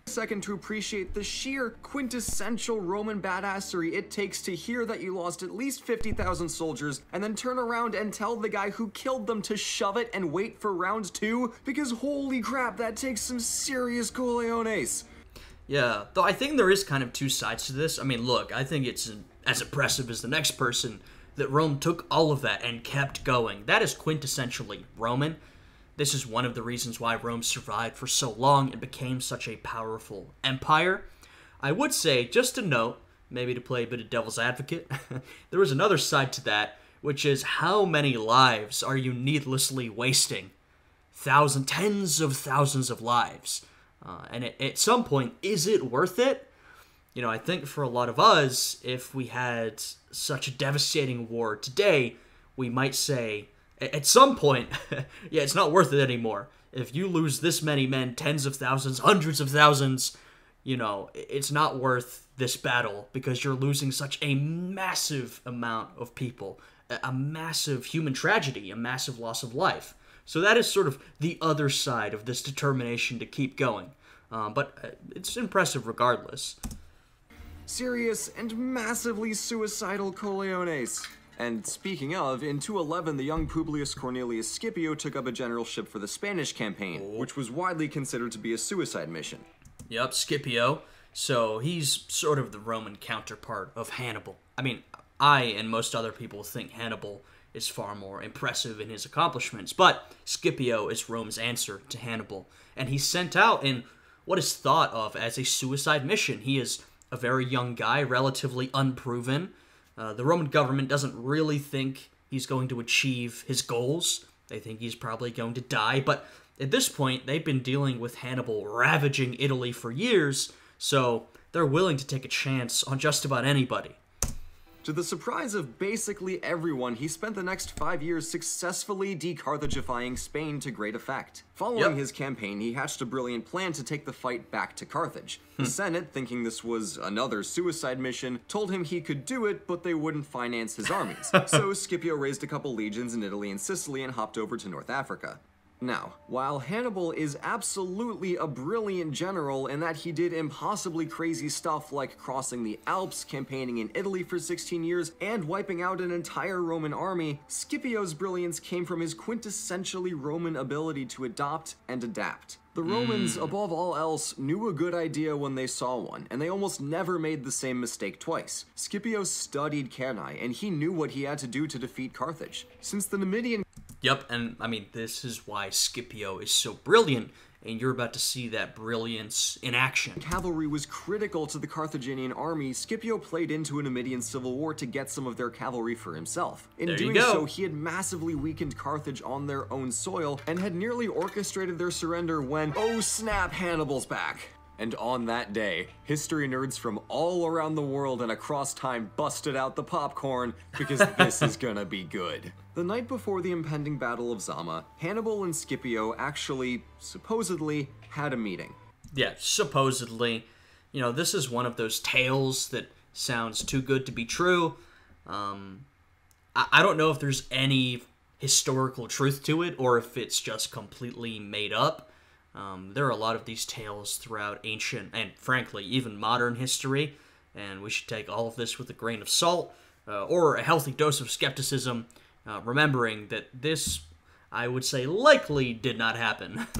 Second to appreciate the sheer quintessential Roman badassery it takes to hear that you lost at least 50,000 soldiers and then turn around and tell the guy who killed them to shove it and wait for round two? Because holy crap, that takes some serious coleones. Yeah, though I think there is kind of two sides to this. I mean, look, I think it's as impressive as the next person that Rome took all of that and kept going. That is quintessentially Roman. This is one of the reasons why Rome survived for so long and became such a powerful empire. I would say, just to note, maybe to play a bit of devil's advocate, there was another side to that, which is how many lives are you needlessly wasting? Thousands, tens of thousands of lives. Uh, and at some point, is it worth it? You know, I think for a lot of us, if we had such a devastating war today, we might say, at some point, yeah, it's not worth it anymore. If you lose this many men, tens of thousands, hundreds of thousands, you know, it's not worth this battle because you're losing such a massive amount of people, a massive human tragedy, a massive loss of life. So that is sort of the other side of this determination to keep going. Um, but uh, it's impressive regardless. Serious and massively suicidal Coleones. And speaking of, in 211, the young Publius Cornelius Scipio took up a generalship for the Spanish campaign, oh. which was widely considered to be a suicide mission. Yep, Scipio. So he's sort of the Roman counterpart of Hannibal. I mean, I and most other people think Hannibal is far more impressive in his accomplishments, but Scipio is Rome's answer to Hannibal, and he's sent out in what is thought of as a suicide mission. He is a very young guy, relatively unproven, uh, the Roman government doesn't really think he's going to achieve his goals. They think he's probably going to die, but at this point, they've been dealing with Hannibal ravaging Italy for years, so they're willing to take a chance on just about anybody. To the surprise of basically everyone, he spent the next five years successfully decarthagifying Spain to great effect. Following yep. his campaign, he hatched a brilliant plan to take the fight back to Carthage. The hmm. Senate, thinking this was another suicide mission, told him he could do it, but they wouldn't finance his armies. so Scipio raised a couple legions in Italy and Sicily and hopped over to North Africa. Now, while Hannibal is absolutely a brilliant general in that he did impossibly crazy stuff like crossing the Alps, campaigning in Italy for 16 years, and wiping out an entire Roman army, Scipio's brilliance came from his quintessentially Roman ability to adopt and adapt. The Romans, mm. above all else, knew a good idea when they saw one, and they almost never made the same mistake twice. Scipio studied Cannae, and he knew what he had to do to defeat Carthage. Since the Numidian Yep, and I mean, this is why Scipio is so brilliant, and you're about to see that brilliance in action. Cavalry was critical to the Carthaginian army. Scipio played into a Numidian civil war to get some of their cavalry for himself. In there doing so, he had massively weakened Carthage on their own soil and had nearly orchestrated their surrender when, oh snap, Hannibal's back. And on that day, history nerds from all around the world and across time busted out the popcorn because this is gonna be good. The night before the impending Battle of Zama, Hannibal and Scipio actually, supposedly, had a meeting. Yeah, supposedly. You know, this is one of those tales that sounds too good to be true. Um, I, I don't know if there's any historical truth to it or if it's just completely made up. Um, there are a lot of these tales throughout ancient and, frankly, even modern history, and we should take all of this with a grain of salt uh, or a healthy dose of skepticism, uh, remembering that this, I would say, likely did not happen.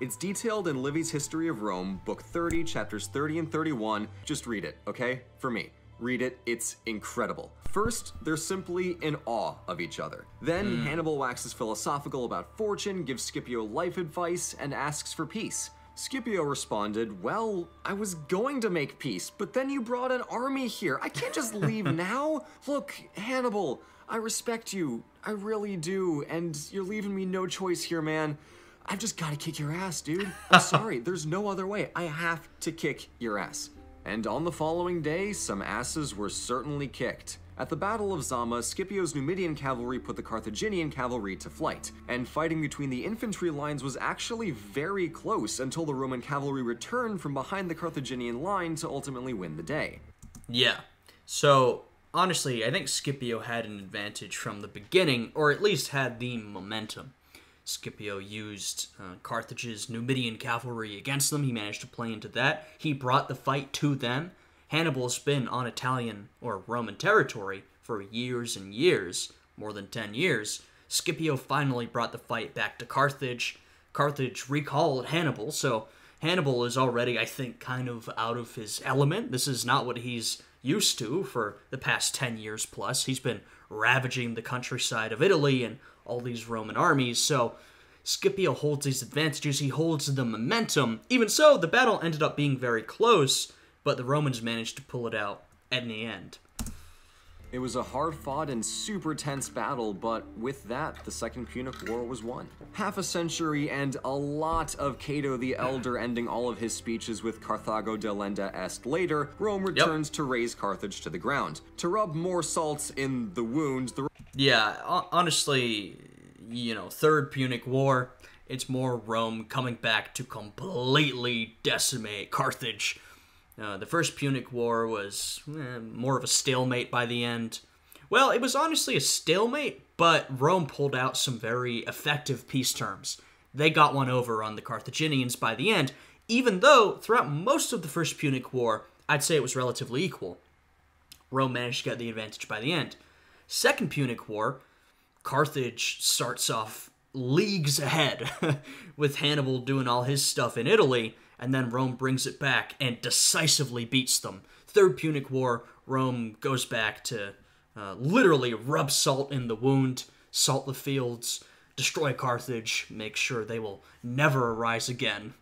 It's detailed in Livy's History of Rome, Book 30, chapters 30 and 31. Just read it, okay? For me. Read it, it's incredible. First, they're simply in awe of each other. Then, mm. Hannibal waxes philosophical about fortune, gives Scipio life advice, and asks for peace. Scipio responded, Well, I was going to make peace, but then you brought an army here. I can't just leave now. Look, Hannibal, I respect you. I really do. And you're leaving me no choice here, man. I've just got to kick your ass, dude. I'm sorry. There's no other way. I have to kick your ass. And on the following day, some asses were certainly kicked. At the Battle of Zama, Scipio's Numidian cavalry put the Carthaginian cavalry to flight, and fighting between the infantry lines was actually very close until the Roman cavalry returned from behind the Carthaginian line to ultimately win the day. Yeah. So, honestly, I think Scipio had an advantage from the beginning, or at least had the momentum. Scipio used uh, Carthage's Numidian cavalry against them. He managed to play into that. He brought the fight to them. Hannibal's been on Italian or Roman territory for years and years, more than 10 years. Scipio finally brought the fight back to Carthage. Carthage recalled Hannibal, so Hannibal is already, I think, kind of out of his element. This is not what he's used to for the past 10 years plus. He's been ravaging the countryside of Italy and all these Roman armies, so Scipio holds these advantages, he holds the momentum. Even so, the battle ended up being very close, but the Romans managed to pull it out in the end. It was a hard fought and super tense battle, but with that, the Second Punic War was won. Half a century and a lot of Cato the Elder ending all of his speeches with Carthago delenda est later, Rome returns yep. to raze Carthage to the ground. To rub more salt in the wound, the. Yeah, honestly, you know, Third Punic War, it's more Rome coming back to completely decimate Carthage uh, the First Punic War was eh, more of a stalemate by the end. Well, it was honestly a stalemate, but Rome pulled out some very effective peace terms. They got one over on the Carthaginians by the end, even though throughout most of the First Punic War, I'd say it was relatively equal. Rome managed to get the advantage by the end. Second Punic War, Carthage starts off leagues ahead with Hannibal doing all his stuff in Italy, and then Rome brings it back and decisively beats them. Third Punic War, Rome goes back to uh, literally rub salt in the wound, salt the fields, destroy Carthage, make sure they will never arise again.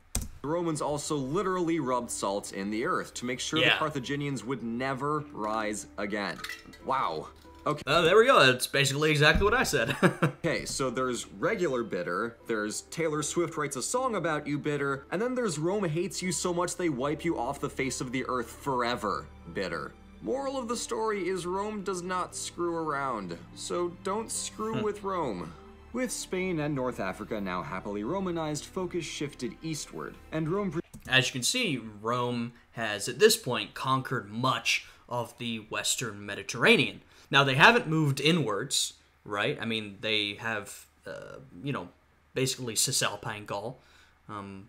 The Romans also literally rubbed salt in the earth to make sure yeah. the Carthaginians would never rise again. Wow. Okay. Uh, there we go. That's basically exactly what I said. okay, so there's regular bitter, there's Taylor Swift writes a song about you bitter, and then there's Rome hates you so much they wipe you off the face of the earth forever bitter. Moral of the story is Rome does not screw around, so don't screw hmm. with Rome. With Spain and North Africa now happily Romanized, focus shifted eastward, and Rome. As you can see, Rome has at this point conquered much of the Western Mediterranean. Now they haven't moved inwards, right? I mean, they have, uh, you know, basically Cisalpine Gaul, um,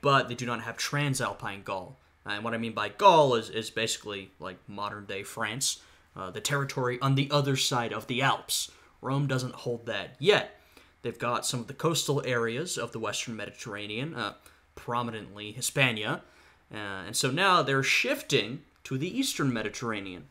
but they do not have Transalpine Gaul. And what I mean by Gaul is, is basically like modern day France, uh, the territory on the other side of the Alps. Rome doesn't hold that yet. They've got some of the coastal areas of the Western Mediterranean, uh, prominently Hispania, uh, and so now they're shifting to the Eastern Mediterranean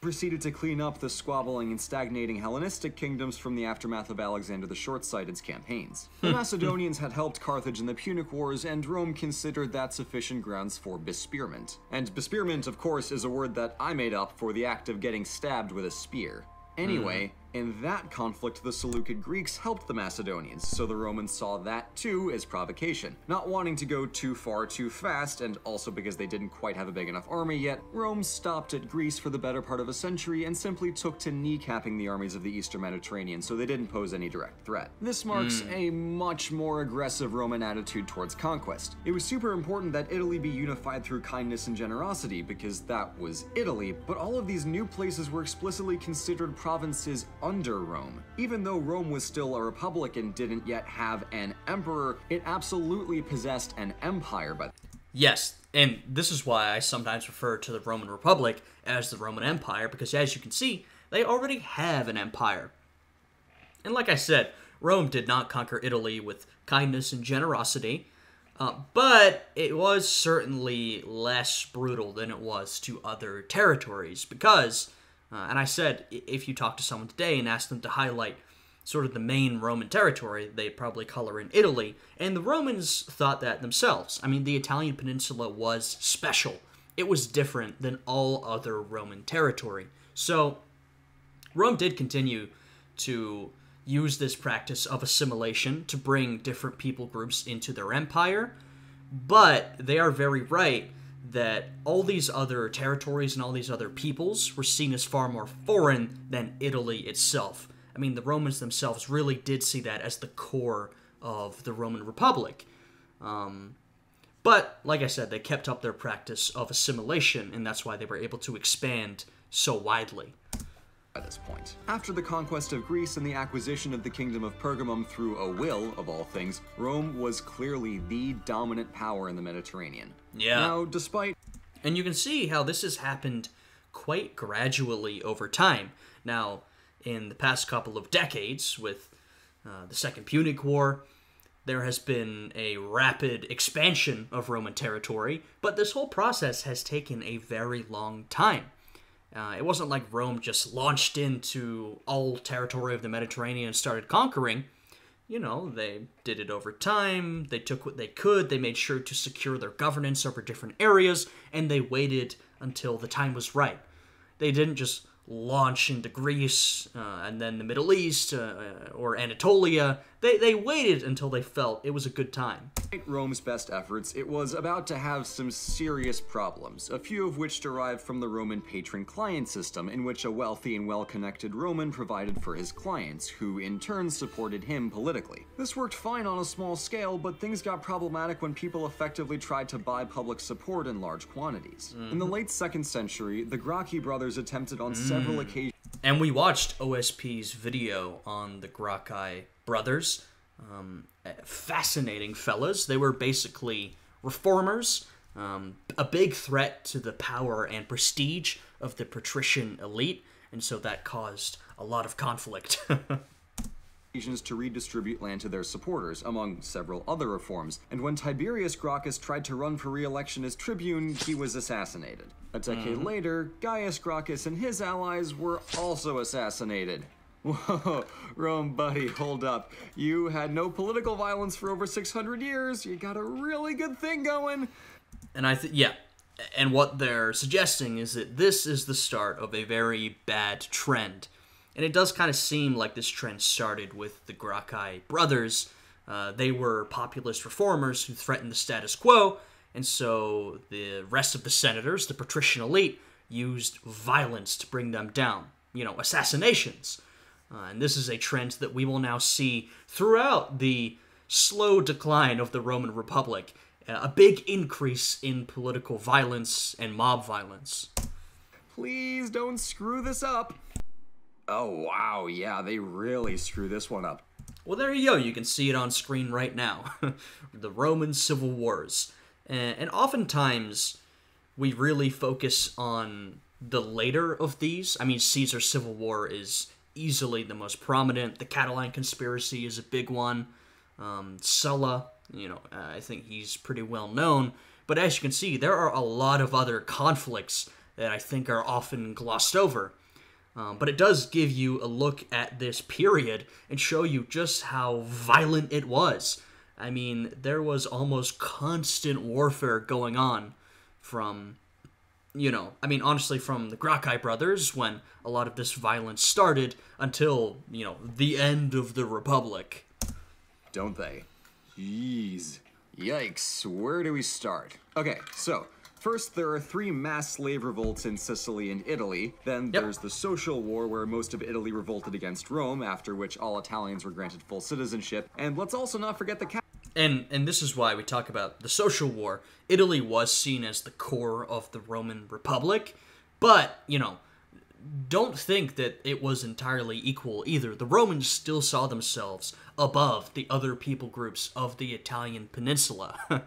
proceeded to clean up the squabbling and stagnating Hellenistic kingdoms from the aftermath of Alexander the Short-Sighted's campaigns. the Macedonians had helped Carthage in the Punic Wars, and Rome considered that sufficient grounds for bespearment. And bespearment, of course, is a word that I made up for the act of getting stabbed with a spear. Anyway, mm. In that conflict, the Seleucid Greeks helped the Macedonians, so the Romans saw that too as provocation. Not wanting to go too far too fast, and also because they didn't quite have a big enough army yet, Rome stopped at Greece for the better part of a century and simply took to kneecapping the armies of the Eastern Mediterranean so they didn't pose any direct threat. This marks mm. a much more aggressive Roman attitude towards conquest. It was super important that Italy be unified through kindness and generosity because that was Italy, but all of these new places were explicitly considered provinces under Rome. Even though Rome was still a republic and didn't yet have an emperor, it absolutely possessed an empire but Yes, and this is why I sometimes refer to the Roman Republic as the Roman Empire, because as you can see, they already have an empire. And like I said, Rome did not conquer Italy with kindness and generosity, uh, but it was certainly less brutal than it was to other territories, because uh, and I said, if you talk to someone today and ask them to highlight sort of the main Roman territory, they probably color in Italy. And the Romans thought that themselves. I mean, the Italian peninsula was special, it was different than all other Roman territory. So, Rome did continue to use this practice of assimilation to bring different people groups into their empire, but they are very right that all these other territories and all these other peoples were seen as far more foreign than Italy itself. I mean, the Romans themselves really did see that as the core of the Roman Republic. Um, but, like I said, they kept up their practice of assimilation, and that's why they were able to expand so widely. by this point. After the conquest of Greece and the acquisition of the kingdom of Pergamum through a will, of all things, Rome was clearly the dominant power in the Mediterranean. Yeah. Now, despite And you can see how this has happened quite gradually over time. Now, in the past couple of decades, with uh, the Second Punic War, there has been a rapid expansion of Roman territory, but this whole process has taken a very long time. Uh, it wasn't like Rome just launched into all territory of the Mediterranean and started conquering. You know, they did it over time, they took what they could, they made sure to secure their governance over different areas, and they waited until the time was right. They didn't just launch into Greece uh, and then the Middle East uh, or Anatolia. They, they waited until they felt it was a good time. Despite Rome's best efforts, it was about to have some serious problems, a few of which derived from the Roman patron client system, in which a wealthy and well connected Roman provided for his clients, who in turn supported him politically. This worked fine on a small scale, but things got problematic when people effectively tried to buy public support in large quantities. In the mm-hmm. late 2nd century, the Gracchi brothers attempted on several mm. occasions. And we watched OSP's video on the Gracchi brothers. Um, fascinating fellas. They were basically reformers, um, a big threat to the power and prestige of the patrician elite, and so that caused a lot of conflict. occasions to redistribute land to their supporters, among several other reforms, and when Tiberius Gracchus tried to run for re-election as tribune, he was assassinated. A decade mm-hmm. later, Gaius Gracchus and his allies were also assassinated. Whoa, Rome buddy, hold up. You had no political violence for over 600 years, you got a really good thing going. And I think, yeah. And what they're suggesting is that this is the start of a very bad trend. And it does kind of seem like this trend started with the Gracchi brothers. Uh, they were populist reformers who threatened the status quo, and so the rest of the senators, the patrician elite, used violence to bring them down. You know, assassinations. Uh, and this is a trend that we will now see throughout the slow decline of the Roman Republic uh, a big increase in political violence and mob violence. Please don't screw this up. Oh, wow, yeah, they really screw this one up. Well, there you go. You can see it on screen right now. the Roman civil wars. And, oftentimes, we really focus on the later of these. I mean, Caesar's civil war is easily the most prominent. The Catiline conspiracy is a big one. Um, Sulla, you know, uh, I think he's pretty well known. But as you can see, there are a lot of other conflicts that I think are often glossed over. Um, but it does give you a look at this period and show you just how violent it was. I mean, there was almost constant warfare going on from, you know, I mean, honestly, from the Gracchi brothers when a lot of this violence started until, you know, the end of the Republic. don't they? Jeez. Yikes, where do we start? Okay, so, first there are three mass slave revolts in Sicily and Italy. Then Yep. there's the Social War, where most of Italy revolted against Rome, after which all Italians were granted full citizenship. And let's also not forget the Ca- And and this is why we talk about the social war. Italy was seen as the core of the Roman Republic, but, you know, don't think that it was entirely equal either. The Romans still saw themselves above the other people groups of the Italian peninsula.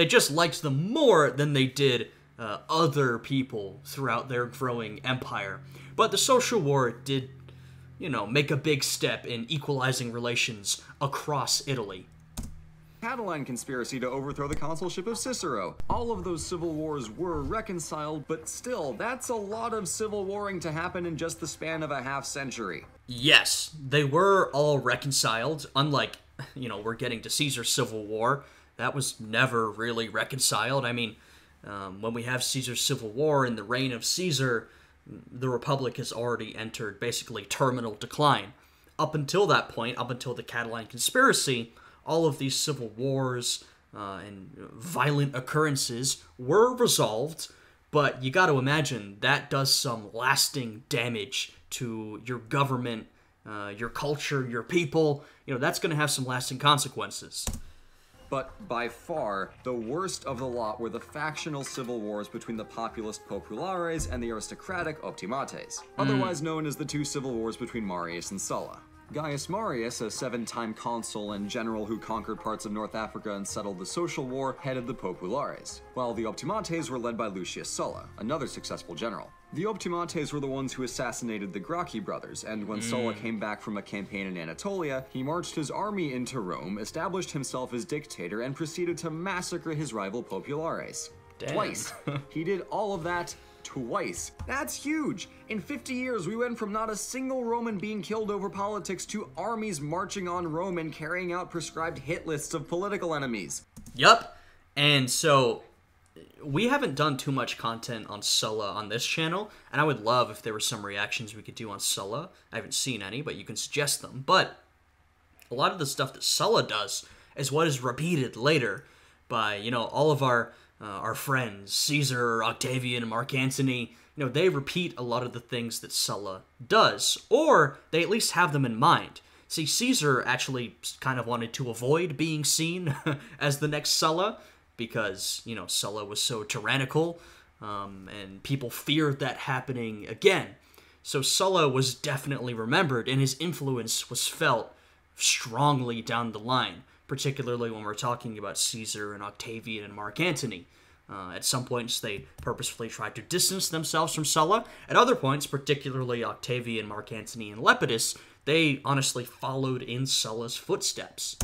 they just liked them more than they did uh, other people throughout their growing empire. But the social war did, you know, make a big step in equalizing relations across Italy. Catiline conspiracy to overthrow the consulship of Cicero. All of those civil wars were reconciled, but still, that's a lot of civil warring to happen in just the span of a half century. Yes, they were all reconciled, unlike, you know, we're getting to Caesar's Civil War. That was never really reconciled. I mean, um, when we have Caesar's Civil War in the reign of Caesar, the Republic has already entered basically terminal decline. Up until that point, up until the Catiline Conspiracy, all of these civil wars uh, and violent occurrences were resolved, but you got to imagine that does some lasting damage to your government, uh, your culture, your people. You know, that's going to have some lasting consequences. But by far, the worst of the lot were the factional civil wars between the populist populares and the aristocratic optimates, otherwise hmm. known as the two civil wars between Marius and Sulla. Gaius Marius, a seven time consul and general who conquered parts of North Africa and settled the social war, headed the populares, while the optimates were led by Lucius Sulla, another successful general. The optimates were the ones who assassinated the Gracchi brothers, and when Sulla mm. came back from a campaign in Anatolia, he marched his army into Rome, established himself as dictator, and proceeded to massacre his rival populares. Damn. Twice. he did all of that twice. That's huge. In 50 years, we went from not a single Roman being killed over politics to armies marching on Rome and carrying out prescribed hit lists of political enemies. Yup. And so we haven't done too much content on Sulla on this channel, and I would love if there were some reactions we could do on Sulla. I haven't seen any, but you can suggest them. But a lot of the stuff that Sulla does is what is repeated later by, you know, all of our uh, our friends, Caesar, Octavian, Mark Antony. You know, they repeat a lot of the things that Sulla does, or they at least have them in mind. See, Caesar actually kind of wanted to avoid being seen as the next Sulla because, you know, Sulla was so tyrannical, um, and people feared that happening again. So Sulla was definitely remembered, and his influence was felt strongly down the line, particularly when we're talking about Caesar and Octavian and Mark Antony. Uh, at some points, they purposefully tried to distance themselves from Sulla. At other points, particularly Octavian, Mark Antony, and Lepidus, they honestly followed in Sulla's footsteps.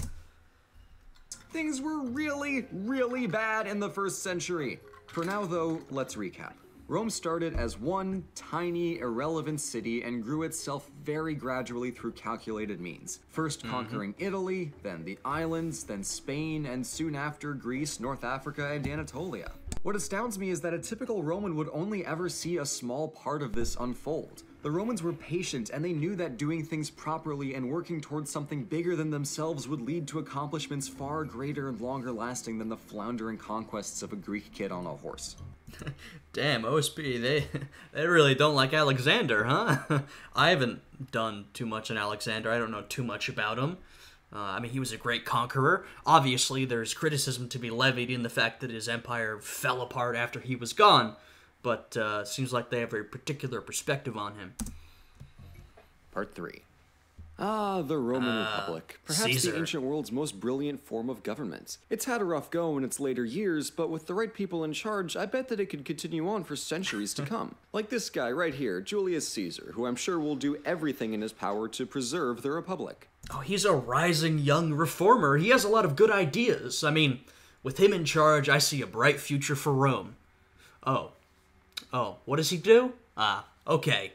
Things were really, really bad in the first century. For now, though, let's recap. Rome started as one tiny, irrelevant city and grew itself very gradually through calculated means. First mm-hmm. conquering Italy, then the islands, then Spain, and soon after Greece, North Africa, and Anatolia. What astounds me is that a typical Roman would only ever see a small part of this unfold. The Romans were patient and they knew that doing things properly and working towards something bigger than themselves would lead to accomplishments far greater and longer lasting than the floundering conquests of a Greek kid on a horse. Damn, OSP, they they really don't like Alexander, huh? I haven't done too much on Alexander. I don't know too much about him. Uh, I mean, he was a great conqueror. Obviously, there's criticism to be levied in the fact that his empire fell apart after he was gone, but uh, seems like they have a particular perspective on him. Part 3. Ah, the Roman Republic. Perhaps Caesar. the ancient world's most brilliant form of government. It's had a rough go in its later years, but with the right people in charge, I bet that it could continue on for centuries to come. Like this guy right here, Julius Caesar, who I'm sure will do everything in his power to preserve the Republic. Oh, he's a rising young reformer. He has a lot of good ideas. I mean, with him in charge, I see a bright future for Rome. Oh. Oh, what does he do? Ah, okay.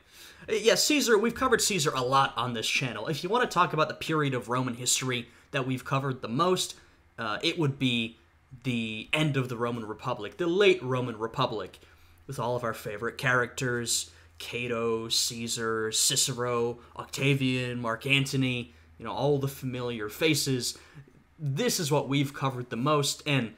Yeah, Caesar, we've covered Caesar a lot on this channel. If you want to talk about the period of Roman history that we've covered the most, uh, it would be the end of the Roman Republic, the late Roman Republic, with all of our favorite characters Cato, Caesar, Cicero, Octavian, Mark Antony, you know, all the familiar faces. This is what we've covered the most, and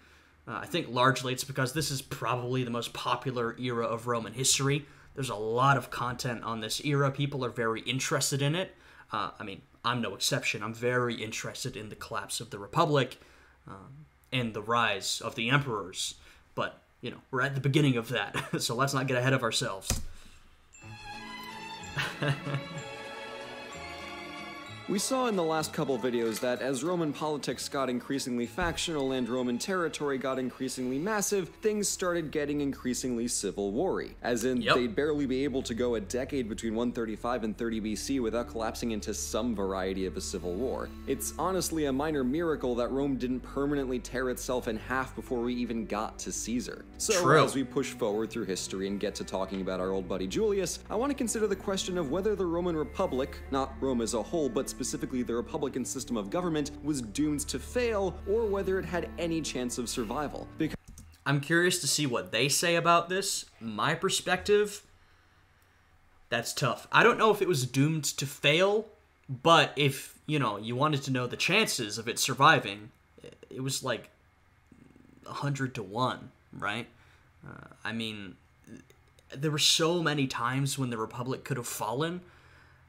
uh, I think largely it's because this is probably the most popular era of Roman history. There's a lot of content on this era. People are very interested in it. Uh, I mean, I'm no exception. I'm very interested in the collapse of the Republic um, and the rise of the emperors. But, you know, we're at the beginning of that, so let's not get ahead of ourselves. We saw in the last couple videos that as Roman politics got increasingly factional and Roman territory got increasingly massive, things started getting increasingly civil war-y. As in, Yep. they'd barely be able to go a decade between 135 and 30 BC without collapsing into some variety of a civil war. It's honestly a minor miracle that Rome didn't permanently tear itself in half before we even got to Caesar. So True. as we push forward through history and get to talking about our old buddy Julius, I want to consider the question of whether the Roman Republic, not Rome as a whole, but specifically the Republican system of government, was doomed to fail or whether it had any chance of survival. Because I'm curious to see what they say about this. My perspective, that's tough. I don't know if it was doomed to fail, but if, you know, you wanted to know the chances of it surviving, it was like 100 to 1, right? Uh, I mean, there were so many times when the Republic could have fallen.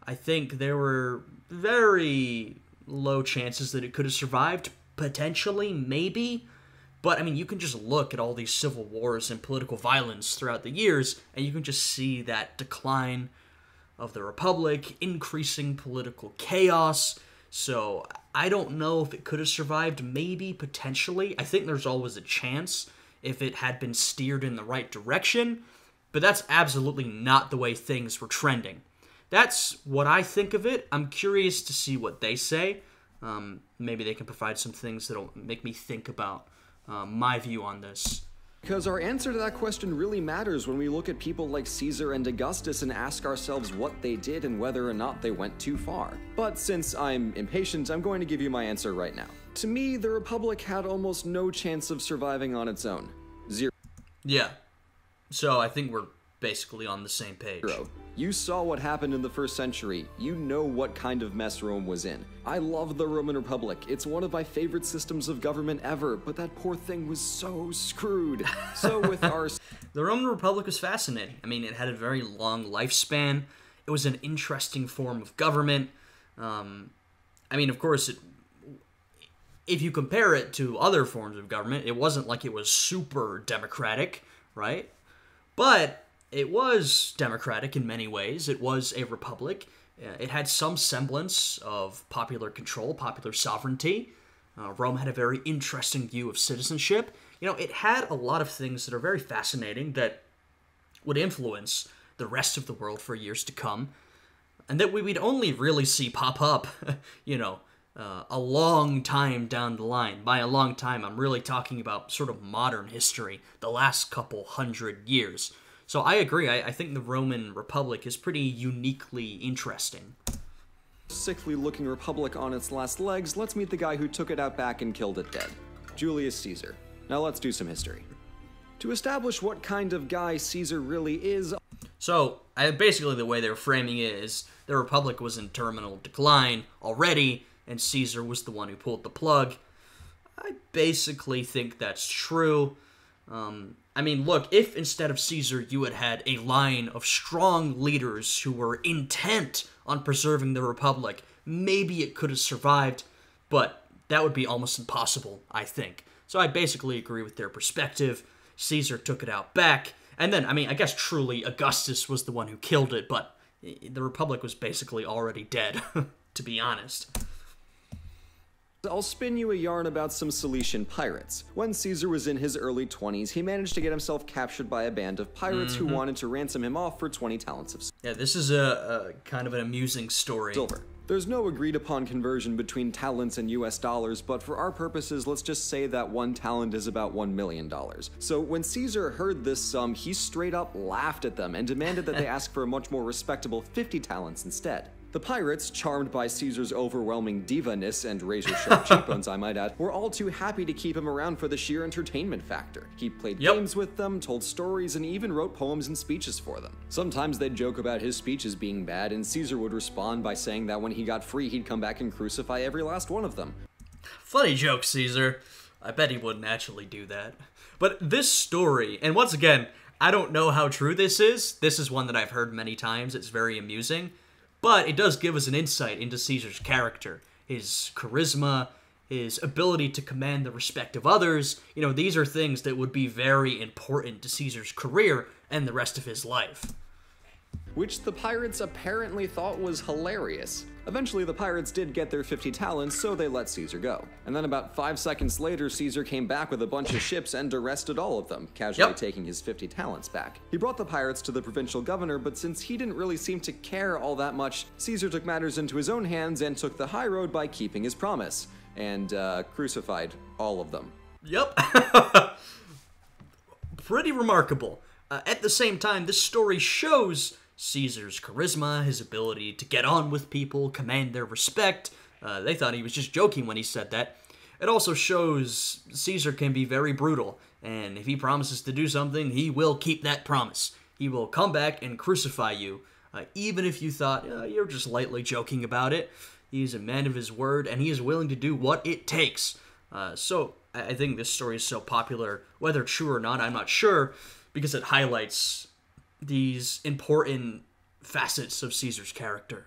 I think there were very low chances that it could have survived, potentially, maybe. But I mean, you can just look at all these civil wars and political violence throughout the years, and you can just see that decline of the Republic, increasing political chaos. So I don't know if it could have survived, maybe, potentially. I think there's always a chance if it had been steered in the right direction, but that's absolutely not the way things were trending. That's what I think of it. I'm curious to see what they say. Um, maybe they can provide some things that'll make me think about uh, my view on this. Because our answer to that question really matters when we look at people like Caesar and Augustus and ask ourselves what they did and whether or not they went too far. But since I'm impatient, I'm going to give you my answer right now. To me, the Republic had almost no chance of surviving on its own. Zero. Yeah. So I think we're basically on the same page. You saw what happened in the first century. You know what kind of mess Rome was in. I love the Roman Republic. It's one of my favorite systems of government ever, but that poor thing was so screwed. So with our The Roman Republic was fascinating. I mean, it had a very long lifespan. It was an interesting form of government. Um, I mean, of course, it, if you compare it to other forms of government, it wasn't like it was super democratic, right? But it was democratic in many ways. It was a republic. Uh, it had some semblance of popular control, popular sovereignty. Uh, Rome had a very interesting view of citizenship. You know, it had a lot of things that are very fascinating that would influence the rest of the world for years to come, and that we would only really see pop up, you know, uh, a long time down the line. By a long time, I'm really talking about sort of modern history, the last couple hundred years. So I agree. I, I think the Roman Republic is pretty uniquely interesting. sickly looking republic on its last legs, let's meet the guy who took it out back and killed it dead Julius Caesar. Now let's do some history. To establish what kind of guy Caesar really is, So I, basically, the way they're framing it is the Republic was in terminal decline already, and Caesar was the one who pulled the plug. I basically think that's true. Um, I mean, look, if instead of Caesar you had had a line of strong leaders who were intent on preserving the Republic, maybe it could have survived, but that would be almost impossible, I think. So I basically agree with their perspective. Caesar took it out back, and then, I mean, I guess truly Augustus was the one who killed it, but the Republic was basically already dead, to be honest. I'll spin you a yarn about some Cilician pirates. When Caesar was in his early 20s, he managed to get himself captured by a band of pirates who mm-hmm. wanted to ransom him off for 20 talents of silver. Yeah, this is a, a kind of an amusing story. silver. There's no agreed upon conversion between talents and US dollars, but for our purposes, let's just say that one talent is about $1 million. So when Caesar heard this sum, he straight up laughed at them and demanded that they ask for a much more respectable 50 talents instead. The pirates, charmed by Caesar's overwhelming diva-ness and razor-sharp cheekbones, I might add, were all too happy to keep him around for the sheer entertainment factor. He played Yep. games with them, told stories, and even wrote poems and speeches for them. Sometimes they'd joke about his speeches being bad, and Caesar would respond by saying that when he got free, he'd come back and crucify every last one of them. Funny joke, Caesar. I bet he wouldn't actually do that. But this story, and once again, I don't know how true this is. This is one that I've heard many times. It's very amusing. But it does give us an insight into Caesar's character, his charisma, his ability to command the respect of others. You know, these are things that would be very important to Caesar's career and the rest of his life. Which the pirates apparently thought was hilarious. Eventually, the pirates did get their 50 talents, so they let Caesar go. And then about five seconds later, Caesar came back with a bunch of ships and arrested all of them, casually Yep. taking his 50 talents back. He brought the pirates to the provincial governor, but since he didn't really seem to care all that much, Caesar took matters into his own hands and took the high road by keeping his promise, and uh, crucified all of them. Yep. Pretty remarkable. Uh, at the same time, this story shows Caesar's charisma, his ability to get on with people, command their respect. Uh, they thought he was just joking when he said that. It also shows Caesar can be very brutal, and if he promises to do something, he will keep that promise. He will come back and crucify you, uh, even if you thought uh, you're just lightly joking about it. He's a man of his word, and he is willing to do what it takes. Uh, so I think this story is so popular, whether true or not, I'm not sure, because it highlights these important facets of Caesar's character.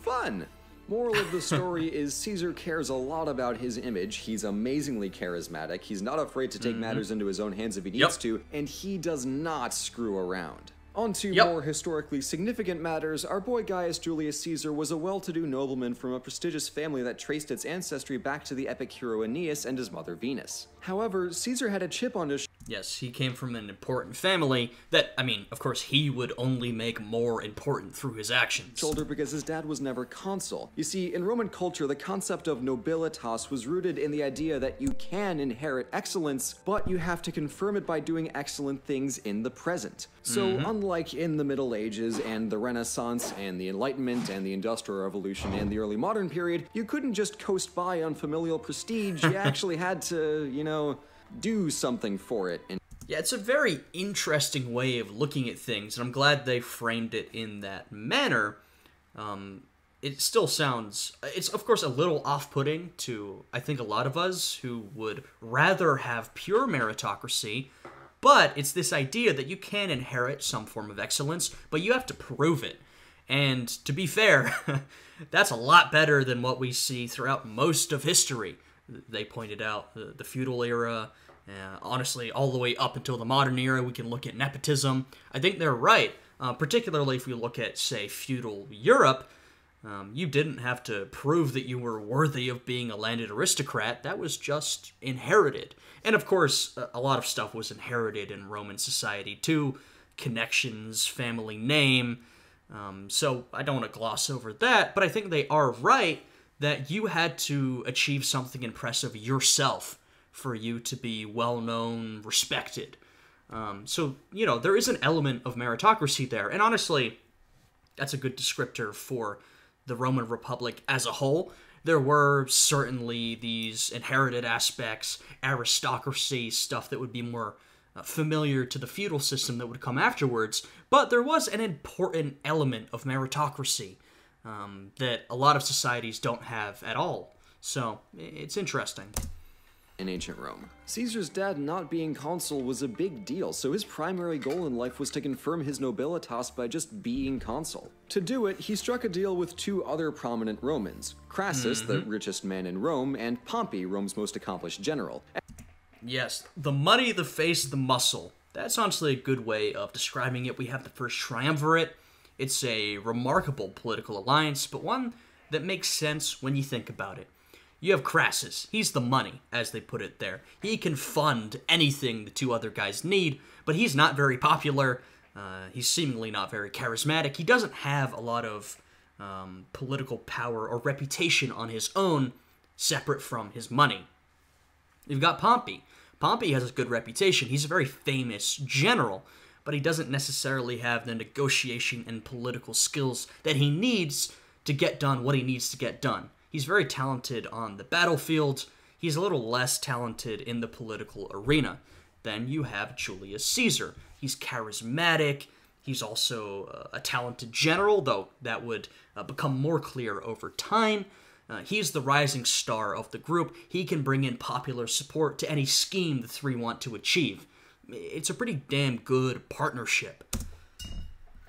Fun! Moral of the story is Caesar cares a lot about his image. He's amazingly charismatic. He's not afraid to take mm-hmm. matters into his own hands if he needs Yep. to, and he does not screw around. On to Yep. more historically significant matters, our boy Gaius Julius Caesar was a well to do nobleman from a prestigious family that traced its ancestry back to the epic hero Aeneas and his mother Venus. However, Caesar had a chip on his Yes, he came from an important family that, I mean, of course, he would only make more important through his actions. shoulder because his dad was never consul. You see, in Roman culture, the concept of nobilitas was rooted in the idea that you can inherit excellence, but you have to confirm it by doing excellent things in the present. So, mm-hmm. unlike in the Middle Ages and the Renaissance and the Enlightenment and the Industrial Revolution and the early modern period, you couldn't just coast by on familial prestige. You actually had to, you know, do something for it. And Yeah, it's a very interesting way of looking at things, and I'm glad they framed it in that manner. Um, it still sounds, it's of course a little off putting to, I think, a lot of us who would rather have pure meritocracy, but it's this idea that you can inherit some form of excellence, but you have to prove it. And to be fair, that's a lot better than what we see throughout most of history. They pointed out the, the feudal era, uh, honestly, all the way up until the modern era, we can look at nepotism. I think they're right, uh, particularly if we look at, say, feudal Europe. Um, you didn't have to prove that you were worthy of being a landed aristocrat. That was just inherited. And of course, a- lot of stuff was inherited in Roman society too connections, family name. Um, so I don't want to gloss over that, but I think they are right that you had to achieve something impressive yourself for you to be well known, respected. Um, so, you know, there is an element of meritocracy there. And honestly, that's a good descriptor for the Roman Republic as a whole. There were certainly these inherited aspects, aristocracy, stuff that would be more uh, familiar to the feudal system that would come afterwards, but there was an important element of meritocracy um, that a lot of societies don't have at all. So it's interesting. in ancient Rome. Caesar's dad not being consul was a big deal, so his primary goal in life was to confirm his nobilitas by just being consul. To do it, he struck a deal with two other prominent Romans Crassus, the richest man in Rome, and Pompey, Rome's most accomplished general. Yes, the money, the face, the muscle. That's honestly a good way of describing it. We have the first triumvirate. It's a remarkable political alliance, but one that makes sense when you think about it. You have Crassus. He's the money, as they put it there. He can fund anything the two other guys need, but he's not very popular. Uh, he's seemingly not very charismatic. He doesn't have a lot of um, political power or reputation on his own, separate from his money. You've got Pompey. Pompey has a good reputation. He's a very famous general, but he doesn't necessarily have the negotiation and political skills that he needs to get done what he needs to get done. He's very talented on the battlefield. He's a little less talented in the political arena. Then you have Julius Caesar. He's charismatic. He's also uh, a talented general, though that would uh, become more clear over time. Uh, he's the rising star of the group. He can bring in popular support to any scheme the three want to achieve. It's a pretty damn good partnership.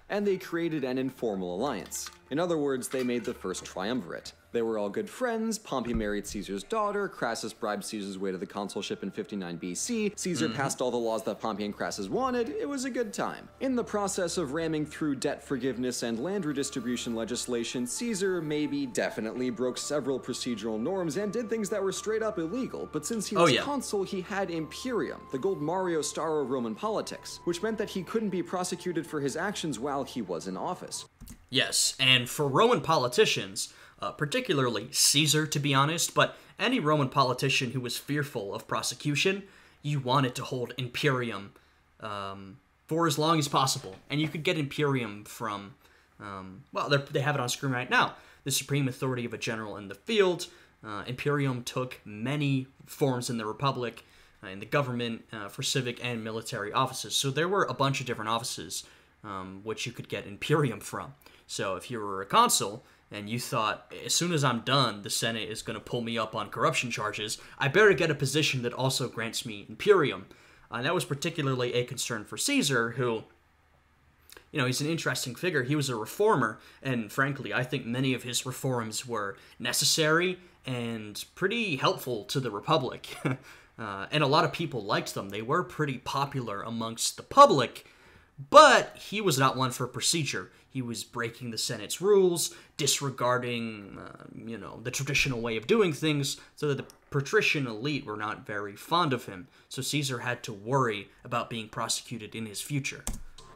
and they created an informal alliance. In other words, they made the first triumvirate. They were all good friends. Pompey married Caesar's daughter. Crassus bribed Caesar's way to the consulship in 59 BC. Caesar mm-hmm. passed all the laws that Pompey and Crassus wanted. It was a good time. In the process of ramming through debt forgiveness and land redistribution legislation, Caesar maybe definitely broke several procedural norms and did things that were straight up illegal. But since he Oh, was yeah. consul, he had Imperium, the gold Mario star of Roman politics, which meant that he couldn't be prosecuted for his actions while he was in office. Yes, and for Roman politicians, uh, particularly Caesar, to be honest, but any Roman politician who was fearful of prosecution, you wanted to hold Imperium um, for as long as possible. And you could get Imperium from, um, well, they're- have it on screen right now the supreme authority of a general in the field. Uh, Imperium took many forms in the Republic, uh, in the government, uh, for civic and military offices. So there were a bunch of different offices um, which you could get Imperium from. So if you were a consul and you thought, as soon as I'm done, the Senate is going to pull me up on corruption charges, I better get a position that also grants me Imperium. Uh, and that was particularly a concern for Caesar, who you know, he's an interesting figure. He was a reformer, and frankly, I think many of his reforms were necessary and pretty helpful to the Republic. uh, and a lot of people liked them. They were pretty popular amongst the public, but he was not one for procedure. He was breaking the Senate's rules, disregarding, uh, you know, the traditional way of doing things, so that the patrician elite were not very fond of him. So Caesar had to worry about being prosecuted in his future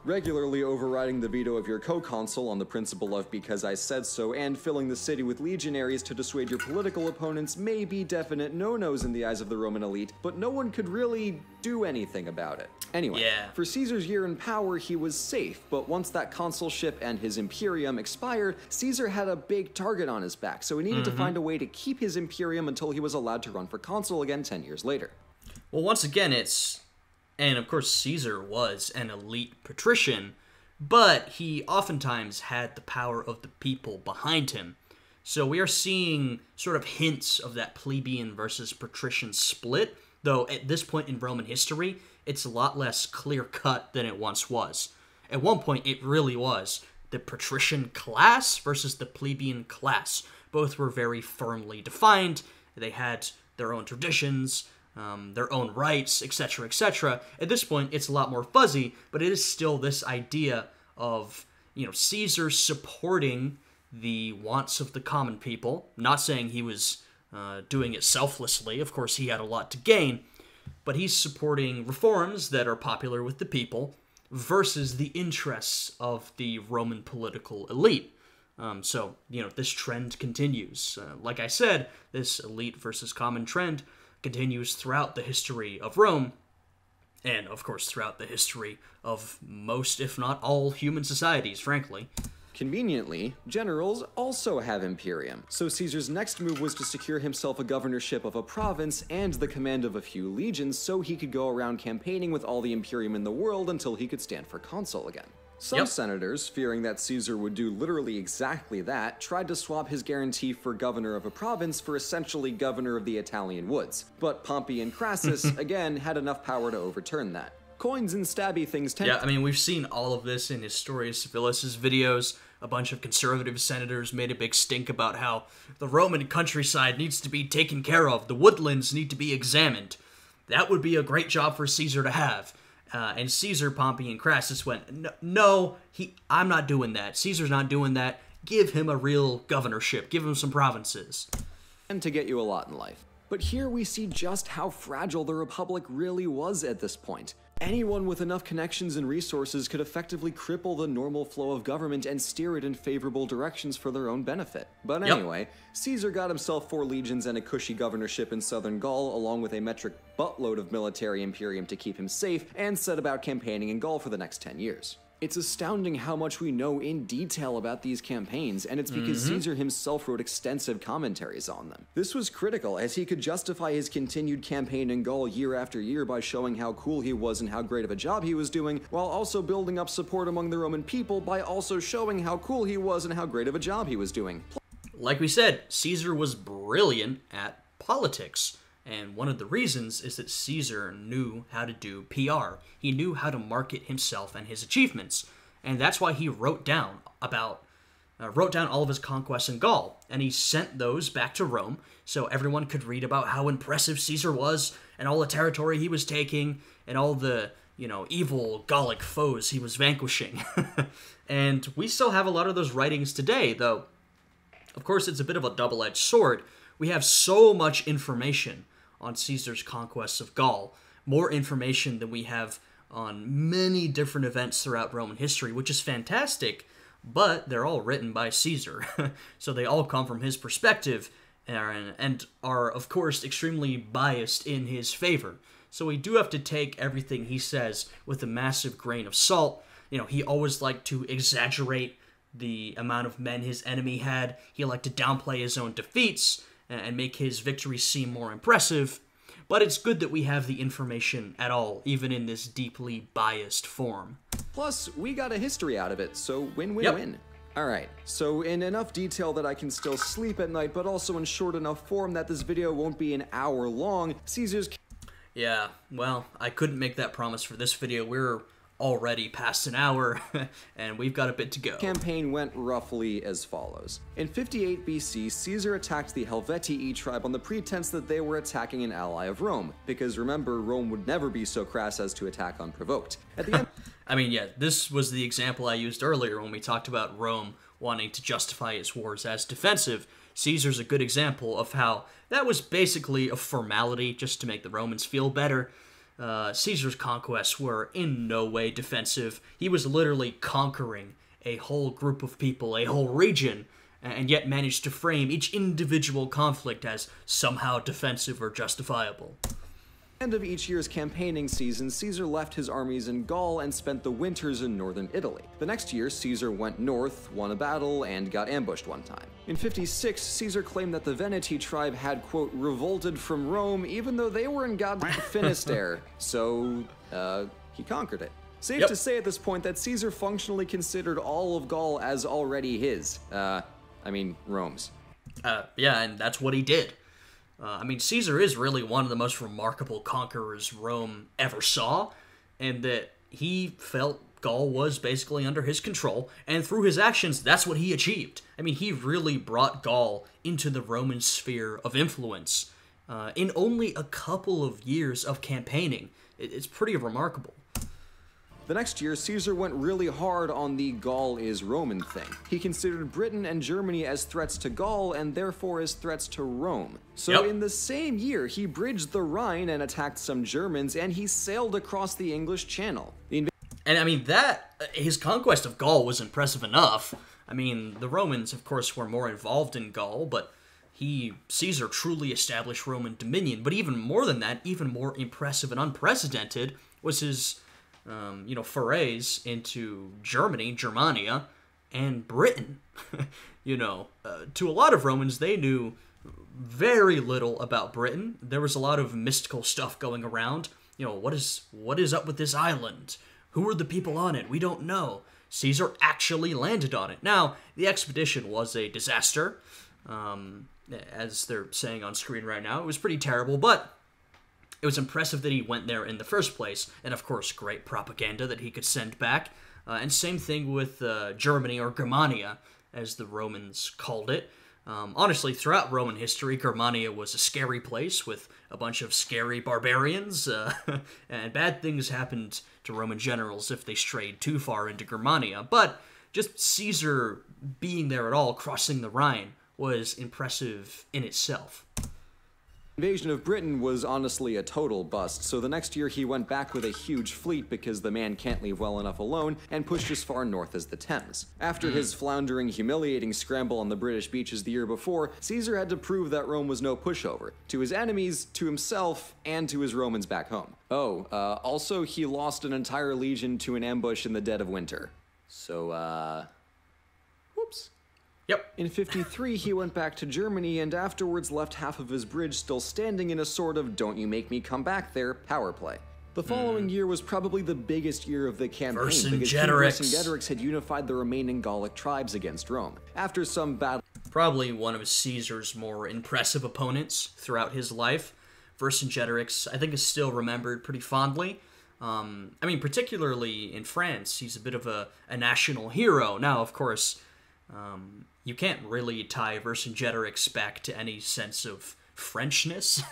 regularly overriding the veto of your co-consul on the principle of because I said so, and filling the city with legionaries to dissuade your political opponents may be definite no-nos in the eyes of the Roman elite, but no one could really do anything about it. Anyway, yeah. for Caesar's year in power, he was safe, but once that consulship and his imperium expired, Caesar had a big target on his back, so he needed mm-hmm. to find a way to keep his imperium until he was allowed to run for consul again 10 years later. Well, once again, it's and of course, Caesar was an elite patrician, but he oftentimes had the power of the people behind him. So we are seeing sort of hints of that plebeian versus patrician split, though at this point in Roman history, it's a lot less clear cut than it once was. At one point, it really was the patrician class versus the plebeian class. Both were very firmly defined, they had their own traditions, um, their own rights, etc., etc. At this point, it's a lot more fuzzy, but it is still this idea of you know Caesar supporting the wants of the common people. Not saying he was uh, doing it selflessly. Of course, he had a lot to gain, but he's supporting reforms that are popular with the people versus the interests of the Roman political elite. Um, so, you know, this trend continues. Uh, like I said, this elite versus common trend continues throughout the history of Rome, and of course throughout the history of most, if not all, human societies, frankly. Conveniently, generals also have imperium, so Caesar's next move was to secure himself a governorship of a province and the command of a few legions so he could go around campaigning with all the imperium in the world until he could stand for consul again. Some yep. senators, fearing that Caesar would do literally exactly that, tried to swap his guarantee for governor of a province for essentially governor of the Italian woods. But Pompey and Crassus, again, had enough power to overturn that. Coins and stabby things tend Yeah, I mean, we've seen all of this in Historia Civilis's videos. A bunch of conservative senators made a big stink about how the Roman countryside needs to be taken care of, the woodlands need to be examined. That would be a great job for Caesar to have. Uh, and Caesar, Pompey, and Crassus went, no, he, I'm not doing that. Caesar's not doing that. Give him a real governorship. Give him some provinces. And to get you a lot in life. But here we see just how fragile the Republic really was at this point. Anyone with enough connections and resources could effectively cripple the normal flow of government and steer it in favorable directions for their own benefit. But anyway, yep. Caesar got himself four legions and a cushy governorship in southern Gaul, along with a metric buttload of military imperium to keep him safe, and set about campaigning in Gaul for the next 10 years. It's astounding how much we know in detail about these campaigns, and it's because mm-hmm. Caesar himself wrote extensive commentaries on them. This was critical, as he could justify his continued campaign in Gaul year after year by showing how cool he was and how great of a job he was doing, while also building up support among the Roman people by also showing how cool he was and how great of a job he was doing. Like we said, Caesar was brilliant at politics. And one of the reasons is that Caesar knew how to do PR. He knew how to market himself and his achievements. And that's why he wrote down about uh, wrote down all of his conquests in Gaul, and he sent those back to Rome so everyone could read about how impressive Caesar was and all the territory he was taking and all the, you know, evil Gallic foes he was vanquishing. and we still have a lot of those writings today, though of course it's a bit of a double-edged sword. We have so much information on Caesar's conquests of Gaul, more information than we have on many different events throughout Roman history, which is fantastic, but they're all written by Caesar. so they all come from his perspective and, and are, of course, extremely biased in his favor. So we do have to take everything he says with a massive grain of salt. You know, he always liked to exaggerate the amount of men his enemy had. He liked to downplay his own defeats and make his victories seem more impressive. But it's good that we have the information at all, even in this deeply biased form. Plus, we got a history out of it, so win win yep. win. Alright, so in enough detail that I can still sleep at night, but also in short enough form that this video won't be an hour long, Caesar's. Yeah, well, I couldn't make that promise for this video. We're already past an hour, and we've got a bit to go. campaign went roughly as follows. In 58 BC, Caesar attacked the Helvetii tribe on the pretense that they were attacking an ally of Rome, because remember, Rome would never be so crass as to attack unprovoked. At the end, I mean, yeah, this was the example I used earlier when we talked about Rome wanting to justify its wars as defensive. Caesar's a good example of how that was basically a formality just to make the Romans feel better. Uh, Caesar's conquests were in no way defensive. He was literally conquering a whole group of people, a whole region, and yet managed to frame each individual conflict as somehow defensive or justifiable. End of each year's campaigning season, Caesar left his armies in Gaul and spent the winters in northern Italy. The next year, Caesar went north, won a battle, and got ambushed one time. In 56, Caesar claimed that the Veneti tribe had, quote, revolted from Rome even though they were in Gaul's Finisterre, so, uh, he conquered it. Safe Yep. to say at this point that Caesar functionally considered all of Gaul as already his. Uh, I mean, Rome's. Uh, yeah, and that's what he did. Uh, I mean, Caesar is really one of the most remarkable conquerors Rome ever saw, and that he felt Gaul was basically under his control, and through his actions, that's what he achieved. I mean, he really brought Gaul into the Roman sphere of influence uh, in only a couple of years of campaigning. It, it's pretty remarkable. The next year, Caesar went really hard on the Gaul is Roman thing. He considered Britain and Germany as threats to Gaul and therefore as threats to Rome. So, Yep. in the same year, he bridged the Rhine and attacked some Germans, and he sailed across the English Channel. The And I mean that uh, his conquest of Gaul was impressive enough. I mean, the Romans, of course, were more involved in Gaul, but he Caesar truly established Roman dominion. But even more than that, even more impressive and unprecedented was his, um, you know, forays into Germany, Germania, and Britain. you know, uh, to a lot of Romans, they knew very little about Britain. There was a lot of mystical stuff going around. You know, what is what is up with this island? Who are the people on it? We don't know. Caesar actually landed on it. Now, the expedition was a disaster, um, as they're saying on screen right now. It was pretty terrible, but it was impressive that he went there in the first place, and of course, great propaganda that he could send back. Uh, and same thing with uh, Germany or Germania, as the Romans called it. Um, honestly, throughout Roman history, Germania was a scary place with a bunch of scary barbarians, uh, and bad things happened to Roman generals if they strayed too far into Germania. But just Caesar being there at all, crossing the Rhine, was impressive in itself. Invasion of Britain was honestly a total bust, so the next year he went back with a huge fleet because the man can't leave well enough alone and pushed as far north as the Thames. After his floundering, humiliating scramble on the British beaches the year before, Caesar had to prove that Rome was no pushover to his enemies, to himself, and to his Romans back home. Oh, uh, also, he lost an entire legion to an ambush in the dead of winter. So, uh. Yep. In 53, he went back to Germany and afterwards left half of his bridge still standing in a sort of don't you make me come back there power play. The following year was probably the biggest year of the campaign because. Vercingetorix had unified the remaining Gallic tribes against Rome. After some battle probably one of Caesar's more impressive opponents throughout his life. Vercingetorix, I think, is still remembered pretty fondly. Um, I mean, particularly in France, he's a bit of a, a national hero. Now, of course, um, you can't really tie Vercingetorix back to any sense of Frenchness.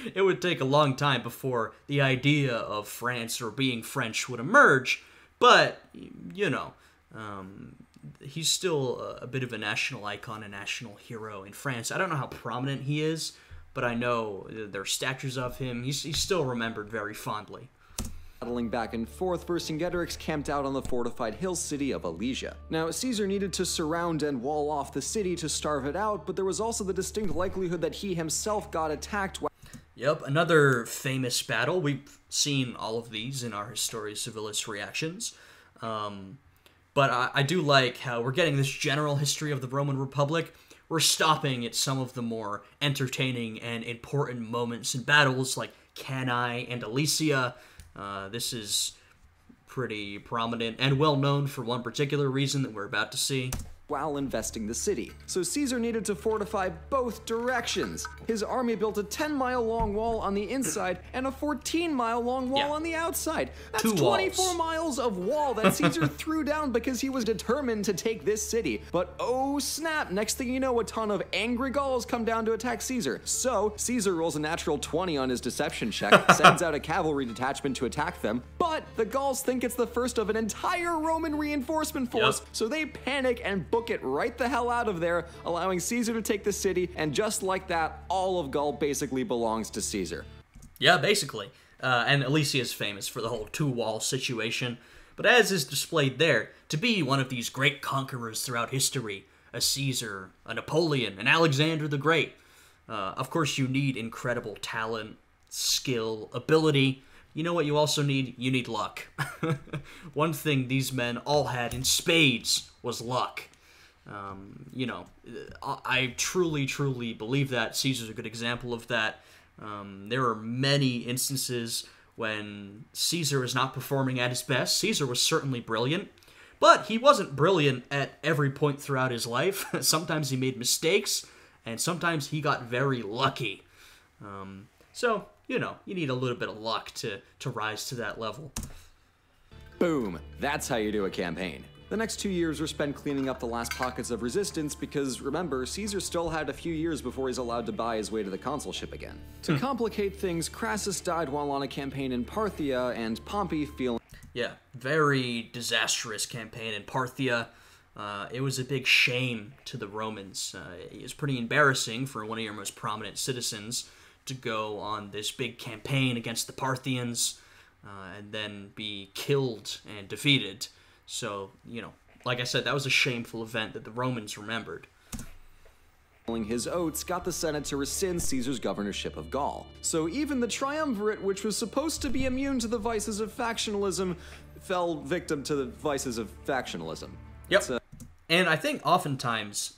it would take a long time before the idea of France or being French would emerge, but, you know, um, he's still a, a bit of a national icon, a national hero in France. I don't know how prominent he is, but I know there are statues of him. He's, he's still remembered very fondly. Battling back and forth, Vercingetorix camped out on the fortified hill city of Alesia. Now, Caesar needed to surround and wall off the city to starve it out, but there was also the distinct likelihood that he himself got attacked while Yep, another famous battle. We've seen all of these in our Historia Civilis reactions. Um, but I, I do like how we're getting this general history of the Roman Republic. We're stopping at some of the more entertaining and important moments and battles like Cannae and Alesia. Uh, this is pretty prominent and well known for one particular reason that we're about to see. While investing the city. So Caesar needed to fortify both directions. His army built a 10 mile long wall on the inside and a 14 mile long wall Yeah. on the outside. That's Two 24 walls. miles of wall that Caesar threw down because he was determined to take this city. But oh snap, next thing you know, a ton of angry Gauls come down to attack Caesar. So Caesar rolls a natural 20 on his deception check, sends out a cavalry detachment to attack them, but the Gauls think it's the first of an entire Roman reinforcement force, Yep. so they panic and book it right the hell out of there, allowing Caesar to take the city, and just like that, all of Gaul basically belongs to Caesar. Yeah, basically. Uh, and Alesia is famous for the whole two wall situation. But as is displayed there, to be one of these great conquerors throughout history, a Caesar, a Napoleon, an Alexander the Great, uh, of course you need incredible talent, skill, ability. You know what you also need? You need luck. One thing these men all had in spades was luck. Um, you know, I I truly, truly believe that Caesar's a good example of that. Um, there are many instances when Caesar is not performing at his best. Caesar was certainly brilliant, but he wasn't brilliant at every point throughout his life. sometimes he made mistakes, and sometimes he got very lucky. Um, so, you know, you need a little bit of luck to, to rise to that level. Boom! That's how you do a campaign. The next two years were spent cleaning up the last pockets of resistance because, remember, Caesar still had a few years before he's allowed to buy his way to the consulship again. To complicate things, Crassus died while on a campaign in Parthia, and Pompey, feeling Yeah, very disastrous campaign in Parthia. Uh, it was a big shame to the Romans. Uh, it was pretty embarrassing for one of your most prominent citizens to go on this big campaign against the Parthians uh, and then be killed and defeated. So, you know, like I said, that was a shameful event that the Romans remembered. his oaths got the Senate to rescind Caesar's governorship of Gaul. So even the triumvirate, which was supposed to be immune to the vices of factionalism, fell victim to the vices of factionalism. Yep. Uh, And I think oftentimes,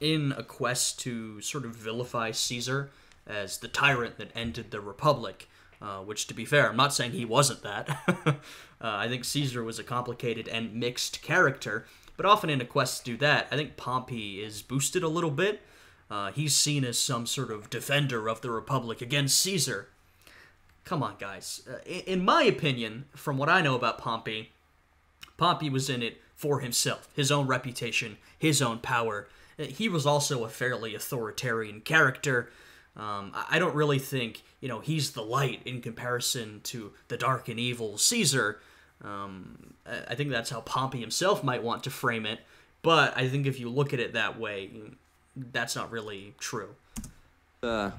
in a quest to sort of vilify Caesar as the tyrant that ended the Republic, uh, which, to be fair, I'm not saying he wasn't that. uh, I think Caesar was a complicated and mixed character, but often in a quest to do that, I think Pompey is boosted a little bit. Uh, he's seen as some sort of defender of the Republic against Caesar. Come on, guys. Uh, in, my opinion, from what I know about Pompey, Pompey was in it for himself, his own reputation, his own power. Uh, He was also a fairly authoritarian character. Um, I don't really think, you know, he's the light in comparison to the dark and evil Caesar. Um, I I think that's how Pompey himself might want to frame it. But I think if you look at it that way, that's not really true. Uh,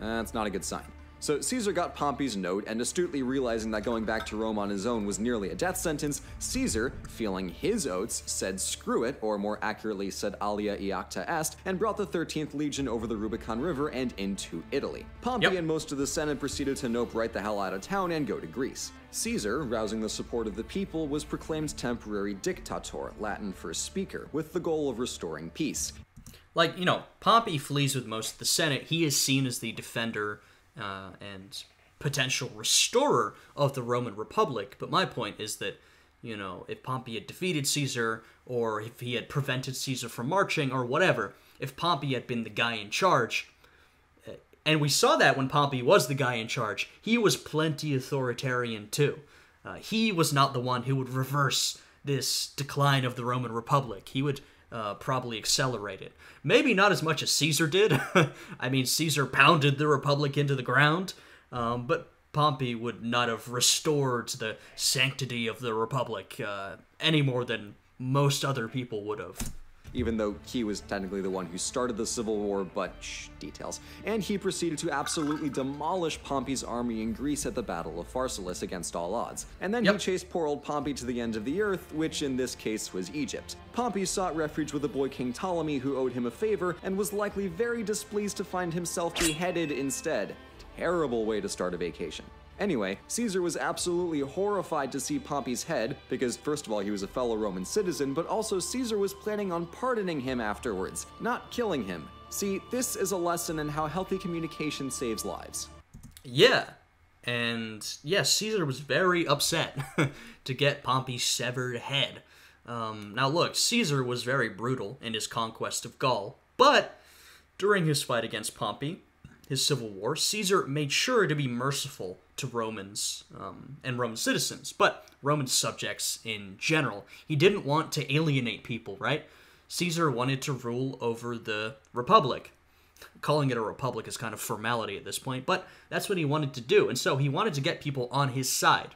that's not a good sign. So Caesar got Pompey's note, and astutely realizing that going back to Rome on his own was nearly a death sentence, Caesar, feeling his oats, said screw it, or more accurately said alea iacta est, and brought the 13th Legion over the Rubicon River and into Italy. Pompey Yep. and most of the Senate proceeded to nope right the hell out of town and go to Greece. Caesar, rousing the support of the people, was proclaimed temporary dictator, Latin for speaker, with the goal of restoring peace. like you know pompey flees with most of the senate he is seen as the defender uh, and potential restorer of the roman republic. But my point is that you know if pompey had defeated caesar or if he had prevented caesar from marching or whatever if pompey had been the guy in charge uh, and we saw that when pompey was the guy in charge he was plenty authoritarian too. Uh, he was not the one who would reverse this decline of the roman republic. He would uh, probably accelerate it. Maybe not as much as Caesar did. I mean, Caesar pounded the Republic into the ground, um, but Pompey would not have restored the sanctity of the Republic uh, any more than most other people would have. Even though he was technically the one who started the civil war, but shh, details. And he proceeded to absolutely demolish Pompey's army in Greece at the Battle of Pharsalus against all odds. And then he chased poor old Pompey to the end of the earth, which in this case was Egypt. Pompey sought refuge with the boy King Ptolemy, who owed him a favor, and was likely very displeased to find himself beheaded instead. Terrible way to start a vacation. Anyway, Caesar was absolutely horrified to see Pompey's head, because first of all, he was a fellow Roman citizen, but also Caesar was planning on pardoning him afterwards, not killing him. See, this is a lesson in how healthy communication saves lives. Yeah. And yes, Caesar was very upset to get Pompey's severed head. Um, now, look, Caesar was very brutal in his conquest of Gaul, but during his fight against Pompey, his civil war, Caesar made sure to be merciful to Romans um, and Roman citizens, but Roman subjects in general. He didn't want to alienate people, right? Caesar wanted to rule over the Republic. Calling it a republic is kind of formality at this point, but that's what he wanted to do. And so he wanted to get people on his side.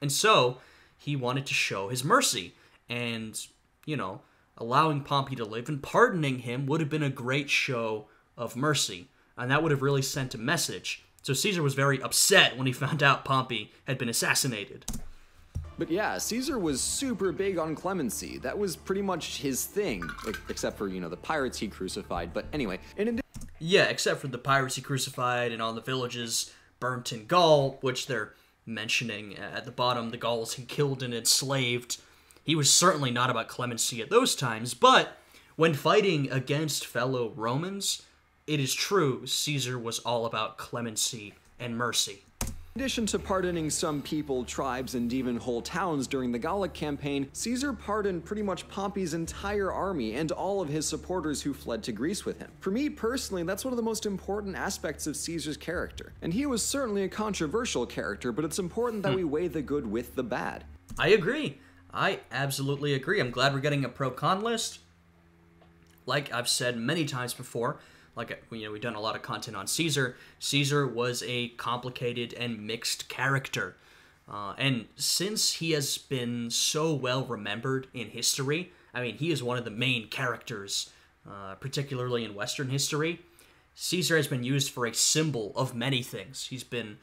And so he wanted to show his mercy. And, you know, allowing Pompey to live and pardoning him would have been a great show of mercy. And that would have really sent a message. So Caesar was very upset when he found out Pompey had been assassinated. But yeah, Caesar was super big on clemency. That was pretty much his thing, except for, you know, the pirates he crucified. But anyway, in yeah, except for the pirates he crucified and all the villages burnt in Gaul, which they're mentioning at the bottom, the Gauls he killed and enslaved. He was certainly not about clemency at those times, but when fighting against fellow Romans, it is true Caesar was all about clemency and mercy. In addition to pardoning some people, tribes, and even whole towns during the Gallic campaign, Caesar pardoned pretty much Pompey's entire army and all of his supporters who fled to Greece with him. For me personally, that's one of the most important aspects of Caesar's character. And he was certainly a controversial character, but it's important that hmm. we weigh the good with the bad. I agree. I absolutely agree. I'm glad we're getting a pro con list. Like I've said many times before, like you know we've done a lot of content on caesar. Caesar was a complicated and mixed character. Uh, and since he has been so well remembered in history i mean he is one of the main characters uh, particularly in western history. Caesar has been used for a symbol of many things. He's been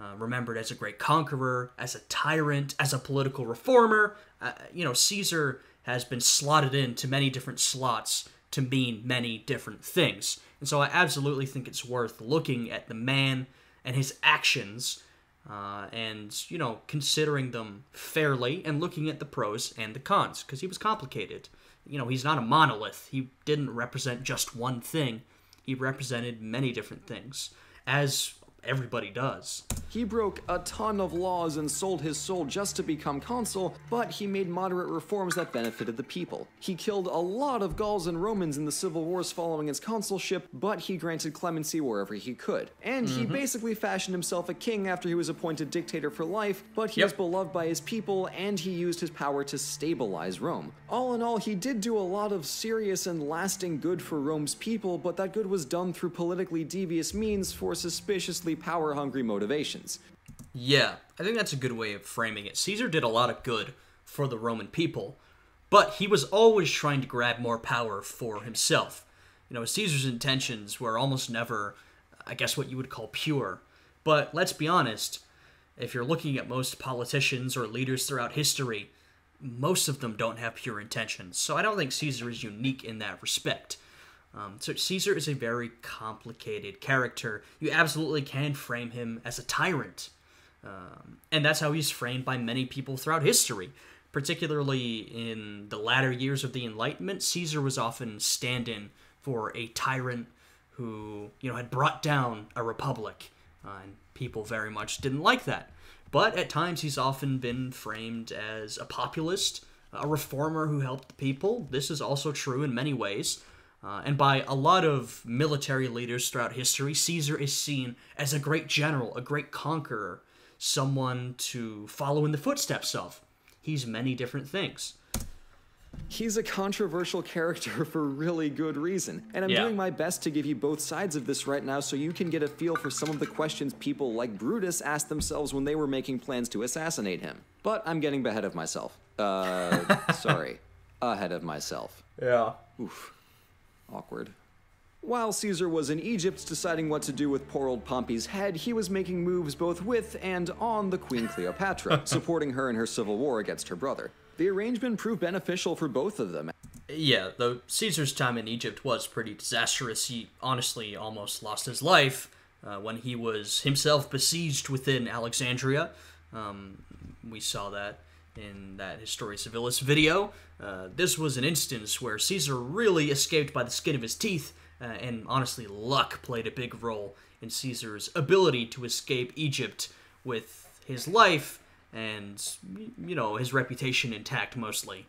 uh, remembered as a great conqueror as a tyrant as a political reformer. Uh, you know caesar has been slotted into many different slots to mean many different things. And so I absolutely think it's worth looking at the man and his actions uh, and, you know, considering them fairly and looking at the pros and the cons because he was complicated. You know, he's not a monolith. He didn't represent just one thing, he represented many different things, as everybody does. He broke a ton of laws and sold his soul just to become consul, but he made moderate reforms that benefited the people. He killed a lot of Gauls and Romans in the civil wars following his consulship, but he granted clemency wherever he could. And mm-hmm. he basically fashioned himself a king after he was appointed dictator for life, but he yep. was beloved by his people and he used his power to stabilize Rome. All in all, he did do a lot of serious and lasting good for Rome's people, but that good was done through politically devious means for suspiciously power hungry motivations. Yeah, I think that's a good way of framing it. Caesar did a lot of good for the Roman people, but he was always trying to grab more power for himself. You know, Caesar's intentions were almost never, I guess, what you would call pure. But let's be honest, if you're looking at most politicians or leaders throughout history, most of them don't have pure intentions. So I don't think Caesar is unique in that respect. Um, so Caesar is a very complicated character. You absolutely can frame him as a tyrant. Um, and that's how he's framed by many people throughout history. Particularly in the latter years of the Enlightenment, Caesar was often stand in for a tyrant who, you know, had brought down a republic. Uh, and people very much didn't like that. But at times he's often been framed as a populist, a reformer who helped the people. This is also true in many ways. Uh, and by a lot of military leaders throughout history, Caesar is seen as a great general, a great conqueror, someone to follow in the footsteps of. He's many different things. He's a controversial character for really good reason, and I'm yeah. doing my best to give you both sides of this right now so you can get a feel for some of the questions people like Brutus asked themselves when they were making plans to assassinate him. But I'm getting ahead of myself. Uh, sorry. Ahead of myself. Yeah. Oof. Awkward. While Caesar was in Egypt deciding what to do with poor old Pompey's head, he was making moves both with and on the Queen Cleopatra, supporting her in her civil war against her brother. The arrangement proved beneficial for both of them. Yeah, though Caesar's time in Egypt was pretty disastrous. He honestly almost lost his life uh, when he was himself besieged within Alexandria. Um, we saw that in that Historia Civilis video. Uh, this was an instance where Caesar really escaped by the skin of his teeth, uh, and honestly, luck played a big role in Caesar's ability to escape Egypt with his life and, you know, his reputation intact mostly.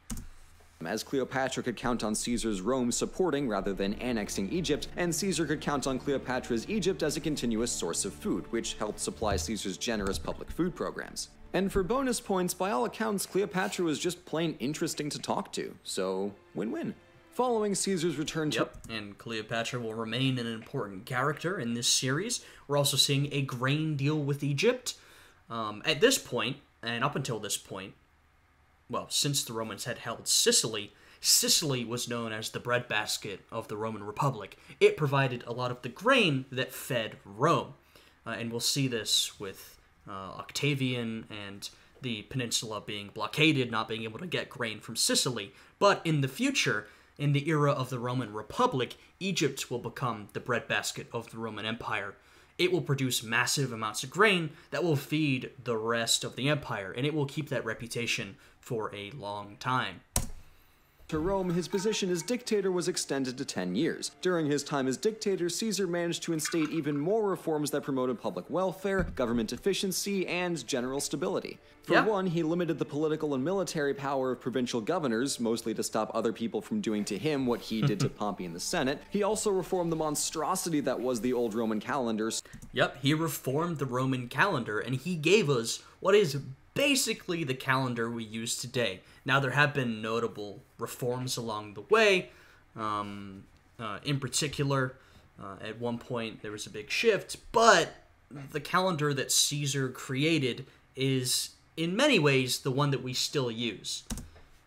as Cleopatra could count on Caesar's Rome supporting rather than annexing Egypt, and Caesar could count on Cleopatra's Egypt as a continuous source of food, which helped supply Caesar's generous public food programs. And for bonus points, by all accounts, Cleopatra was just plain interesting to talk to, so win win. Following Caesar's return to. Yep, and Cleopatra will remain an important character in this series. We're also seeing a grain deal with Egypt. Um, at this point, and up until this point, well, since the Romans had held Sicily, Sicily was known as the breadbasket of the Roman Republic. It provided a lot of the grain that fed Rome. Uh, and we'll see this with uh, Octavian and the peninsula being blockaded, not being able to get grain from Sicily. But in the future, in the era of the Roman Republic, Egypt will become the breadbasket of the Roman Empire. It will produce massive amounts of grain that will feed the rest of the empire, and it will keep that reputation for a long time. To Rome, his position as dictator was extended to 10 years. During his time as dictator, Caesar managed to instate even more reforms that promoted public welfare, government efficiency, and general stability. For Yeah. one, he limited the political and military power of provincial governors, mostly to stop other people from doing to him what he did to Pompey in the Senate. He also reformed the monstrosity that was the old Roman calendar, Yep, he reformed the Roman calendar and he gave us what is basically the calendar we use today. Now, there have been notable reforms along the way. Um, uh, in particular, uh, at one point there was a big shift, but the calendar that Caesar created is, in many ways, the one that we still use.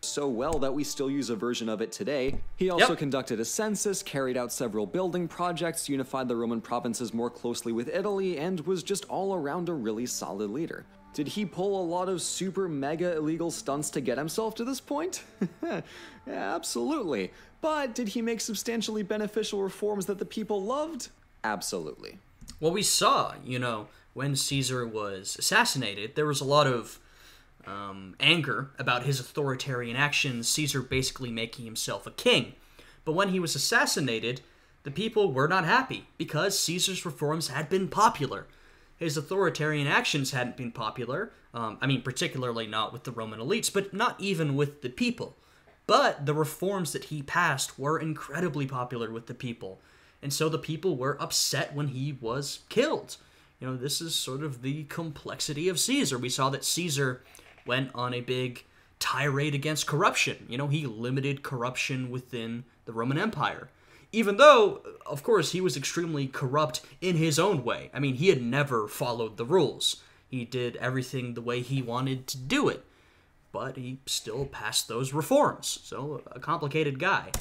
so well that we still use a version of it today. He also Yep. conducted a census, carried out several building projects, unified the Roman provinces more closely with Italy, and was just all around a really solid leader. Did he pull a lot of super mega illegal stunts to get himself to this point? absolutely. But did he make substantially beneficial reforms that the people loved? Absolutely. Well, we saw, you know, when Caesar was assassinated, there was a lot of um, anger about his authoritarian actions, Caesar basically making himself a king. But when he was assassinated, the people were not happy because Caesar's reforms had been popular. His authoritarian actions hadn't been popular. Um, I mean, particularly not with the Roman elites, but not even with the people. But the reforms that he passed were incredibly popular with the people. And so the people were upset when he was killed. You know, this is sort of the complexity of Caesar. We saw that Caesar went on a big tirade against corruption. You know, he limited corruption within the Roman Empire. Even though, of course, he was extremely corrupt in his own way. I mean, he had never followed the rules. He did everything the way he wanted to do it. But he still passed those reforms. So, a complicated guy.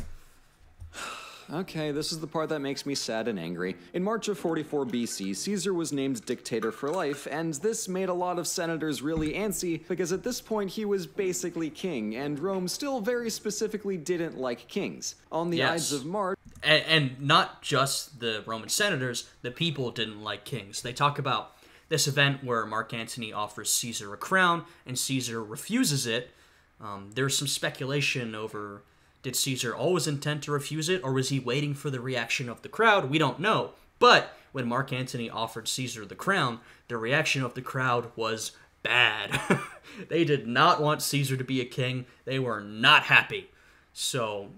Okay, this is the part that makes me sad and angry. In March of 44 BC, Caesar was named dictator for life, and this made a lot of senators really antsy because at this point he was basically king, and Rome still very specifically didn't like kings. On the Yes. Ides of March, and, and not just the Roman senators, the people didn't like kings. They talk about this event where Mark Antony offers Caesar a crown and Caesar refuses it. Um, there's some speculation over did Caesar always intend to refuse it or was he waiting for the reaction of the crowd? We don't know. But when Mark Antony offered Caesar the crown, the reaction of the crowd was bad. they did not want Caesar to be a king. They were not happy. So,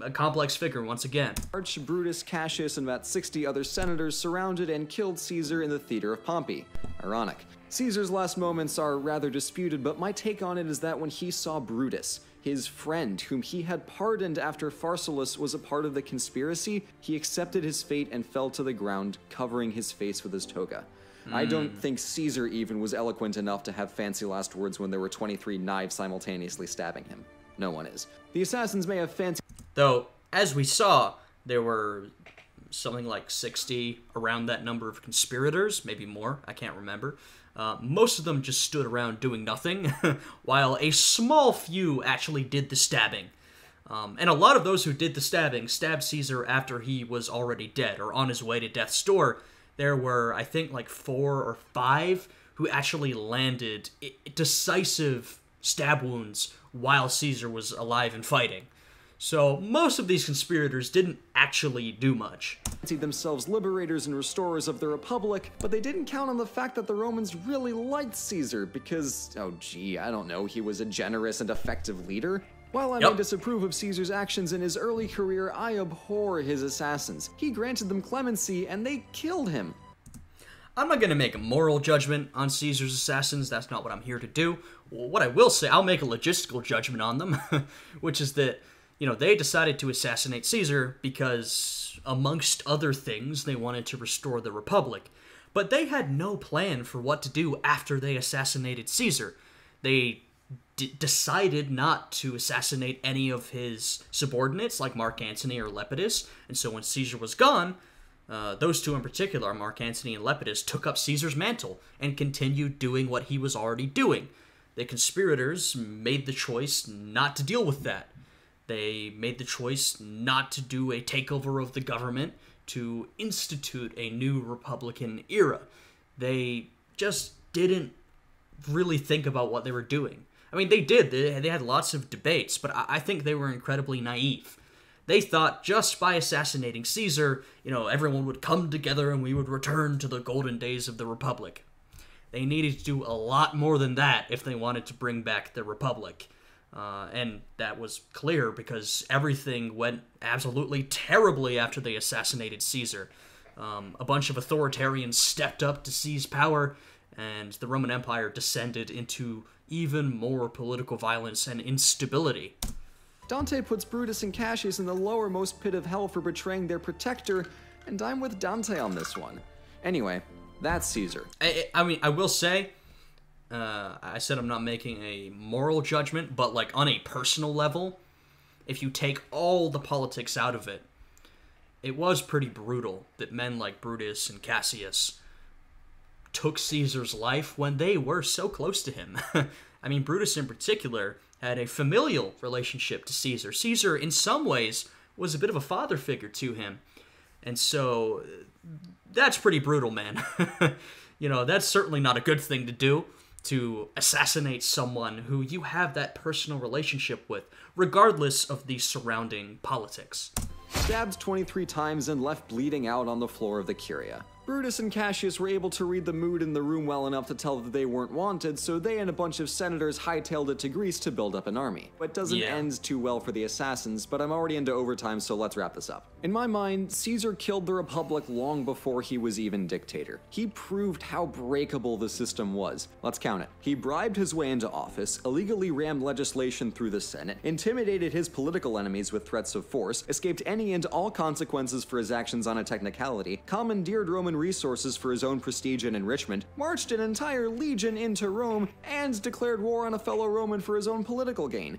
a complex figure once again. March, Brutus, Cassius, and about 60 other senators surrounded and killed Caesar in the theater of Pompey. Ironic. Caesar's last moments are rather disputed, but my take on it is that when he saw Brutus, his friend, whom he had pardoned after Pharsalus was a part of the conspiracy, he accepted his fate and fell to the ground, covering his face with his toga. I hmm. don't think Caesar even was eloquent enough to have fancy last words when there were 23 knives simultaneously stabbing him. No one is. The assassins may have fancy Though, as we saw, there were something like 60 around that number of conspirators, maybe more, I can't remember. Uh, most of them just stood around doing nothing, while a small few actually did the stabbing. Um, and a lot of those who did the stabbing stabbed Caesar after he was already dead or on his way to death's door. There were, I think, like four or five who actually landed decisive stab wounds while Caesar was alive and fighting. So most of these conspirators didn't actually do much. themselves liberators and restorers of the Republic, but they didn't count on the fact that the Romans really liked Caesar because, oh gee, I don't know, he was a generous and effective leader. While I Yep. may disapprove of Caesar's actions in his early career, I abhor his assassins. He granted them clemency and they killed him. I'm not going to make a moral judgment on Caesar's assassins. That's not what I'm here to do. What I will say, I'll make a logistical judgment on them, which is that, you know, they decided to assassinate Caesar because, amongst other things, they wanted to restore the Republic. But they had no plan for what to do after they assassinated Caesar. They decided not to assassinate any of his subordinates, like Mark Antony or Lepidus, and so when Caesar was gone, uh, those two in particular, Mark Antony and Lepidus, took up Caesar's mantle and continued doing what he was already doing. The conspirators made the choice not to deal with that. They made the choice not to do a takeover of the government, to institute a new Republican era. They just didn't really think about what they were doing. I mean, they did. They, they had lots of debates, but I, I think they were incredibly naive. They thought just by assassinating Caesar, you know, everyone would come together and we would return to the golden days of the Republic. They needed to do a lot more than that if they wanted to bring back the Republic. Uh, and that was clear because everything went absolutely terribly after they assassinated Caesar. Um, a bunch of authoritarians stepped up to seize power, and the Roman Empire descended into even more political violence and instability. Dante puts Brutus and Cassius in the lowermost pit of hell for betraying their protector, and I'm with Dante on this one. Anyway, that's Caesar. I, I mean, I will say, uh, I said I'm not making a moral judgment, but like on a personal level, if you take all the politics out of it, it was pretty brutal that men like Brutus and Cassius took Caesar's life when they were so close to him. I mean, Brutus in particular had a familial relationship to Caesar. Caesar, in some ways, was a bit of a father figure to him. And so that's pretty brutal, man. you know, that's certainly not a good thing to do to assassinate someone who you have that personal relationship with, regardless of the surrounding politics. Stabbed 23 times and left bleeding out on the floor of the Curia. Brutus and Cassius were able to read the mood in the room well enough to tell that they weren't wanted, so they and a bunch of senators hightailed it to Greece to build up an army. But doesn't Yeah. end too well for the assassins, but I'm already into overtime, so let's wrap this up. In my mind, Caesar killed the Republic long before he was even dictator. He proved how breakable the system was. Let's count it. He bribed his way into office, illegally rammed legislation through the Senate, intimidated his political enemies with threats of force, escaped any and all consequences for his actions on a technicality, commandeered Roman resources for his own prestige and enrichment, marched an entire legion into Rome, and declared war on a fellow Roman for his own political gain.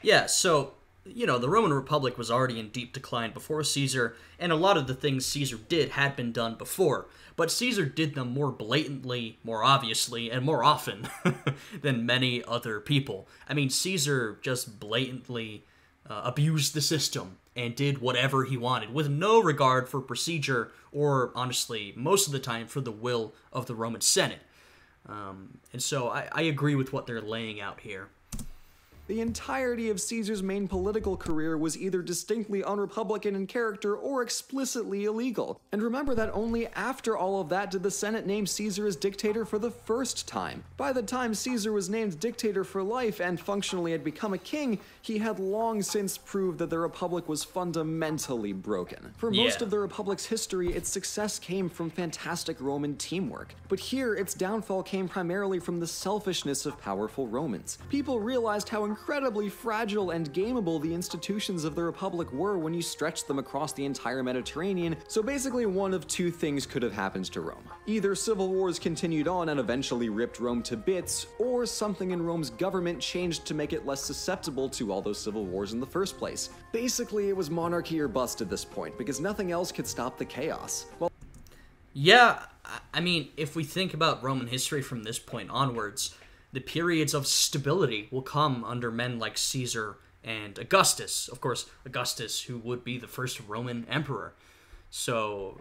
Yeah, so, you know, the Roman Republic was already in deep decline before Caesar, and a lot of the things Caesar did had been done before. But Caesar did them more blatantly, more obviously, and more often than many other people. I mean, Caesar just blatantly uh, abused the system and did whatever he wanted with no regard for procedure or, honestly, most of the time for the will of the Roman Senate. Um, and so I, I agree with what they're laying out here. The entirety of Caesar's main political career was either distinctly unrepublican in character or explicitly illegal. And remember that only after all of that did the Senate name Caesar as dictator for the first time. By the time Caesar was named dictator for life and functionally had become a king, he had long since proved that the Republic was fundamentally broken. For most Yeah. of the Republic's history, its success came from fantastic Roman teamwork. But here, its downfall came primarily from the selfishness of powerful Romans. People realized how incredibly fragile and gameable the institutions of the Republic were when you stretched them across the entire Mediterranean, so basically one of two things could have happened to Rome. Either civil wars continued on and eventually ripped Rome to bits, or something in Rome's government changed to make it less susceptible to all those civil wars in the first place. Basically, it was monarchy or bust at this point, because nothing else could stop the chaos. Well, Yeah, I- mean, if we think about Roman history from this point onwards, the periods of stability will come under men like Caesar and Augustus. Of course, Augustus, who would be the first Roman emperor. So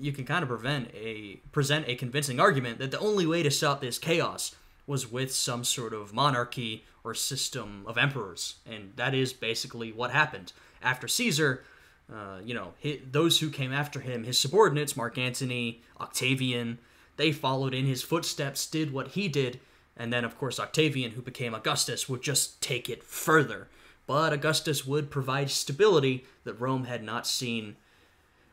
you can kind of prevent a present a convincing argument that the only way to stop this chaos was with some sort of monarchy or system of emperors, and that is basically what happened after Caesar. Uh, you know, hi those who came after him, his subordinates, Mark Antony, Octavian, they followed in his footsteps, did what he did, and then, of course, Octavian, who became Augustus, would just take it further. but Augustus would provide stability that Rome had not seen,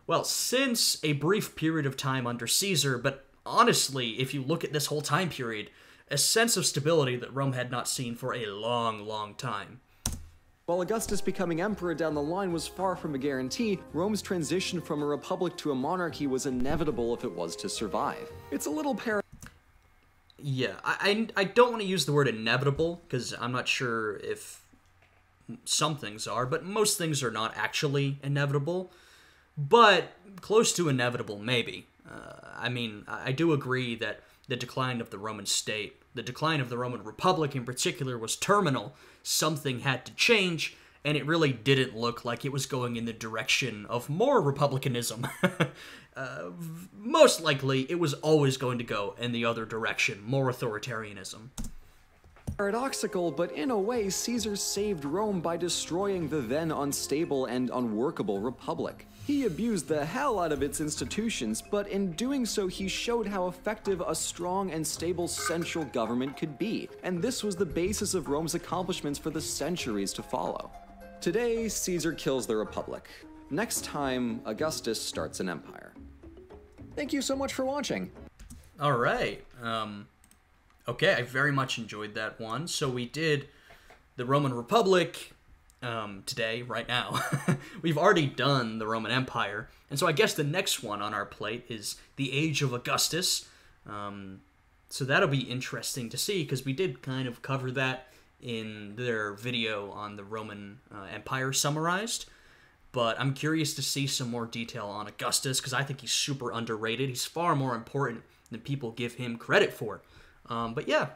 well, since a brief period of time under Caesar, but honestly, if you look at this whole time period, a sense of stability that Rome had not seen for a long, long time. While Augustus becoming emperor down the line was far from a guarantee, Rome's transition from a republic to a monarchy was inevitable if it was to survive. It's a little par. Yeah, I, I, I don't want to use the word inevitable because I'm not sure if some things are, but most things are not actually inevitable. But close to inevitable, maybe. Uh, I mean, I do agree that the decline of the Roman state, the decline of the Roman Republic in particular, was terminal. Something had to change, and it really didn't look like it was going in the direction of more republicanism. uh, most likely, it was always going to go in the other direction, more authoritarianism paradoxical, but in a way, Caesar saved Rome by destroying the then unstable and unworkable republic. He abused the hell out of its institutions, but in doing so, he showed how effective a strong and stable central government could be, and this was the basis of Rome's accomplishments for the centuries to follow. Today, Caesar kills the republic. Next time, Augustus starts an empire. Thank you so much for watching. All right. Um, Okay, I very much enjoyed that one. So we did the Roman Republic um, today, right now. We've already done the Roman Empire. And so I guess the next one on our plate is the Age of Augustus. Um, so that'll be interesting to see because we did kind of cover that in their video on the Roman uh, Empire summarized. But I'm curious to see some more detail on Augustus because I think he's super underrated. He's far more important than people give him credit for. Um, but yeah,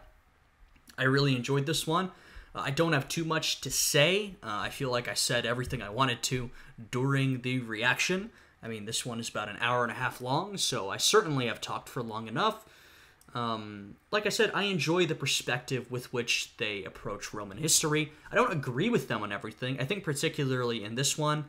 I really enjoyed this one. Uh, I don't have too much to say. Uh, I feel like I said everything I wanted to during the reaction. I mean, this one is about an hour and a half long, so I certainly have talked for long enough. Um, like I said, I enjoy the perspective with which they approach Roman history. I don't agree with them on everything. I think, particularly in this one,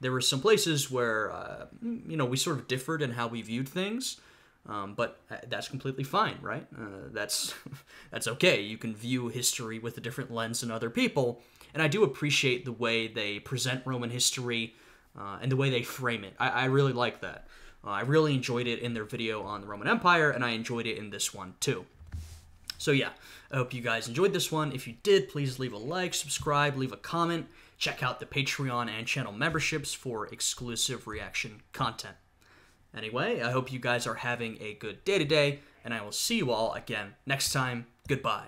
there were some places where, uh, you know, we sort of differed in how we viewed things. Um, but uh, that's completely fine, right? Uh, that's that's okay. You can view history with a different lens than other people, and I do appreciate the way they present Roman history uh, and the way they frame it. I, I really like that. Uh, I really enjoyed it in their video on the Roman Empire, and I enjoyed it in this one too. So yeah, I hope you guys enjoyed this one. If you did, please leave a like, subscribe, leave a comment. Check out the Patreon and channel memberships for exclusive reaction content. Anyway, I hope you guys are having a good day today, and I will see you all again next time. Goodbye.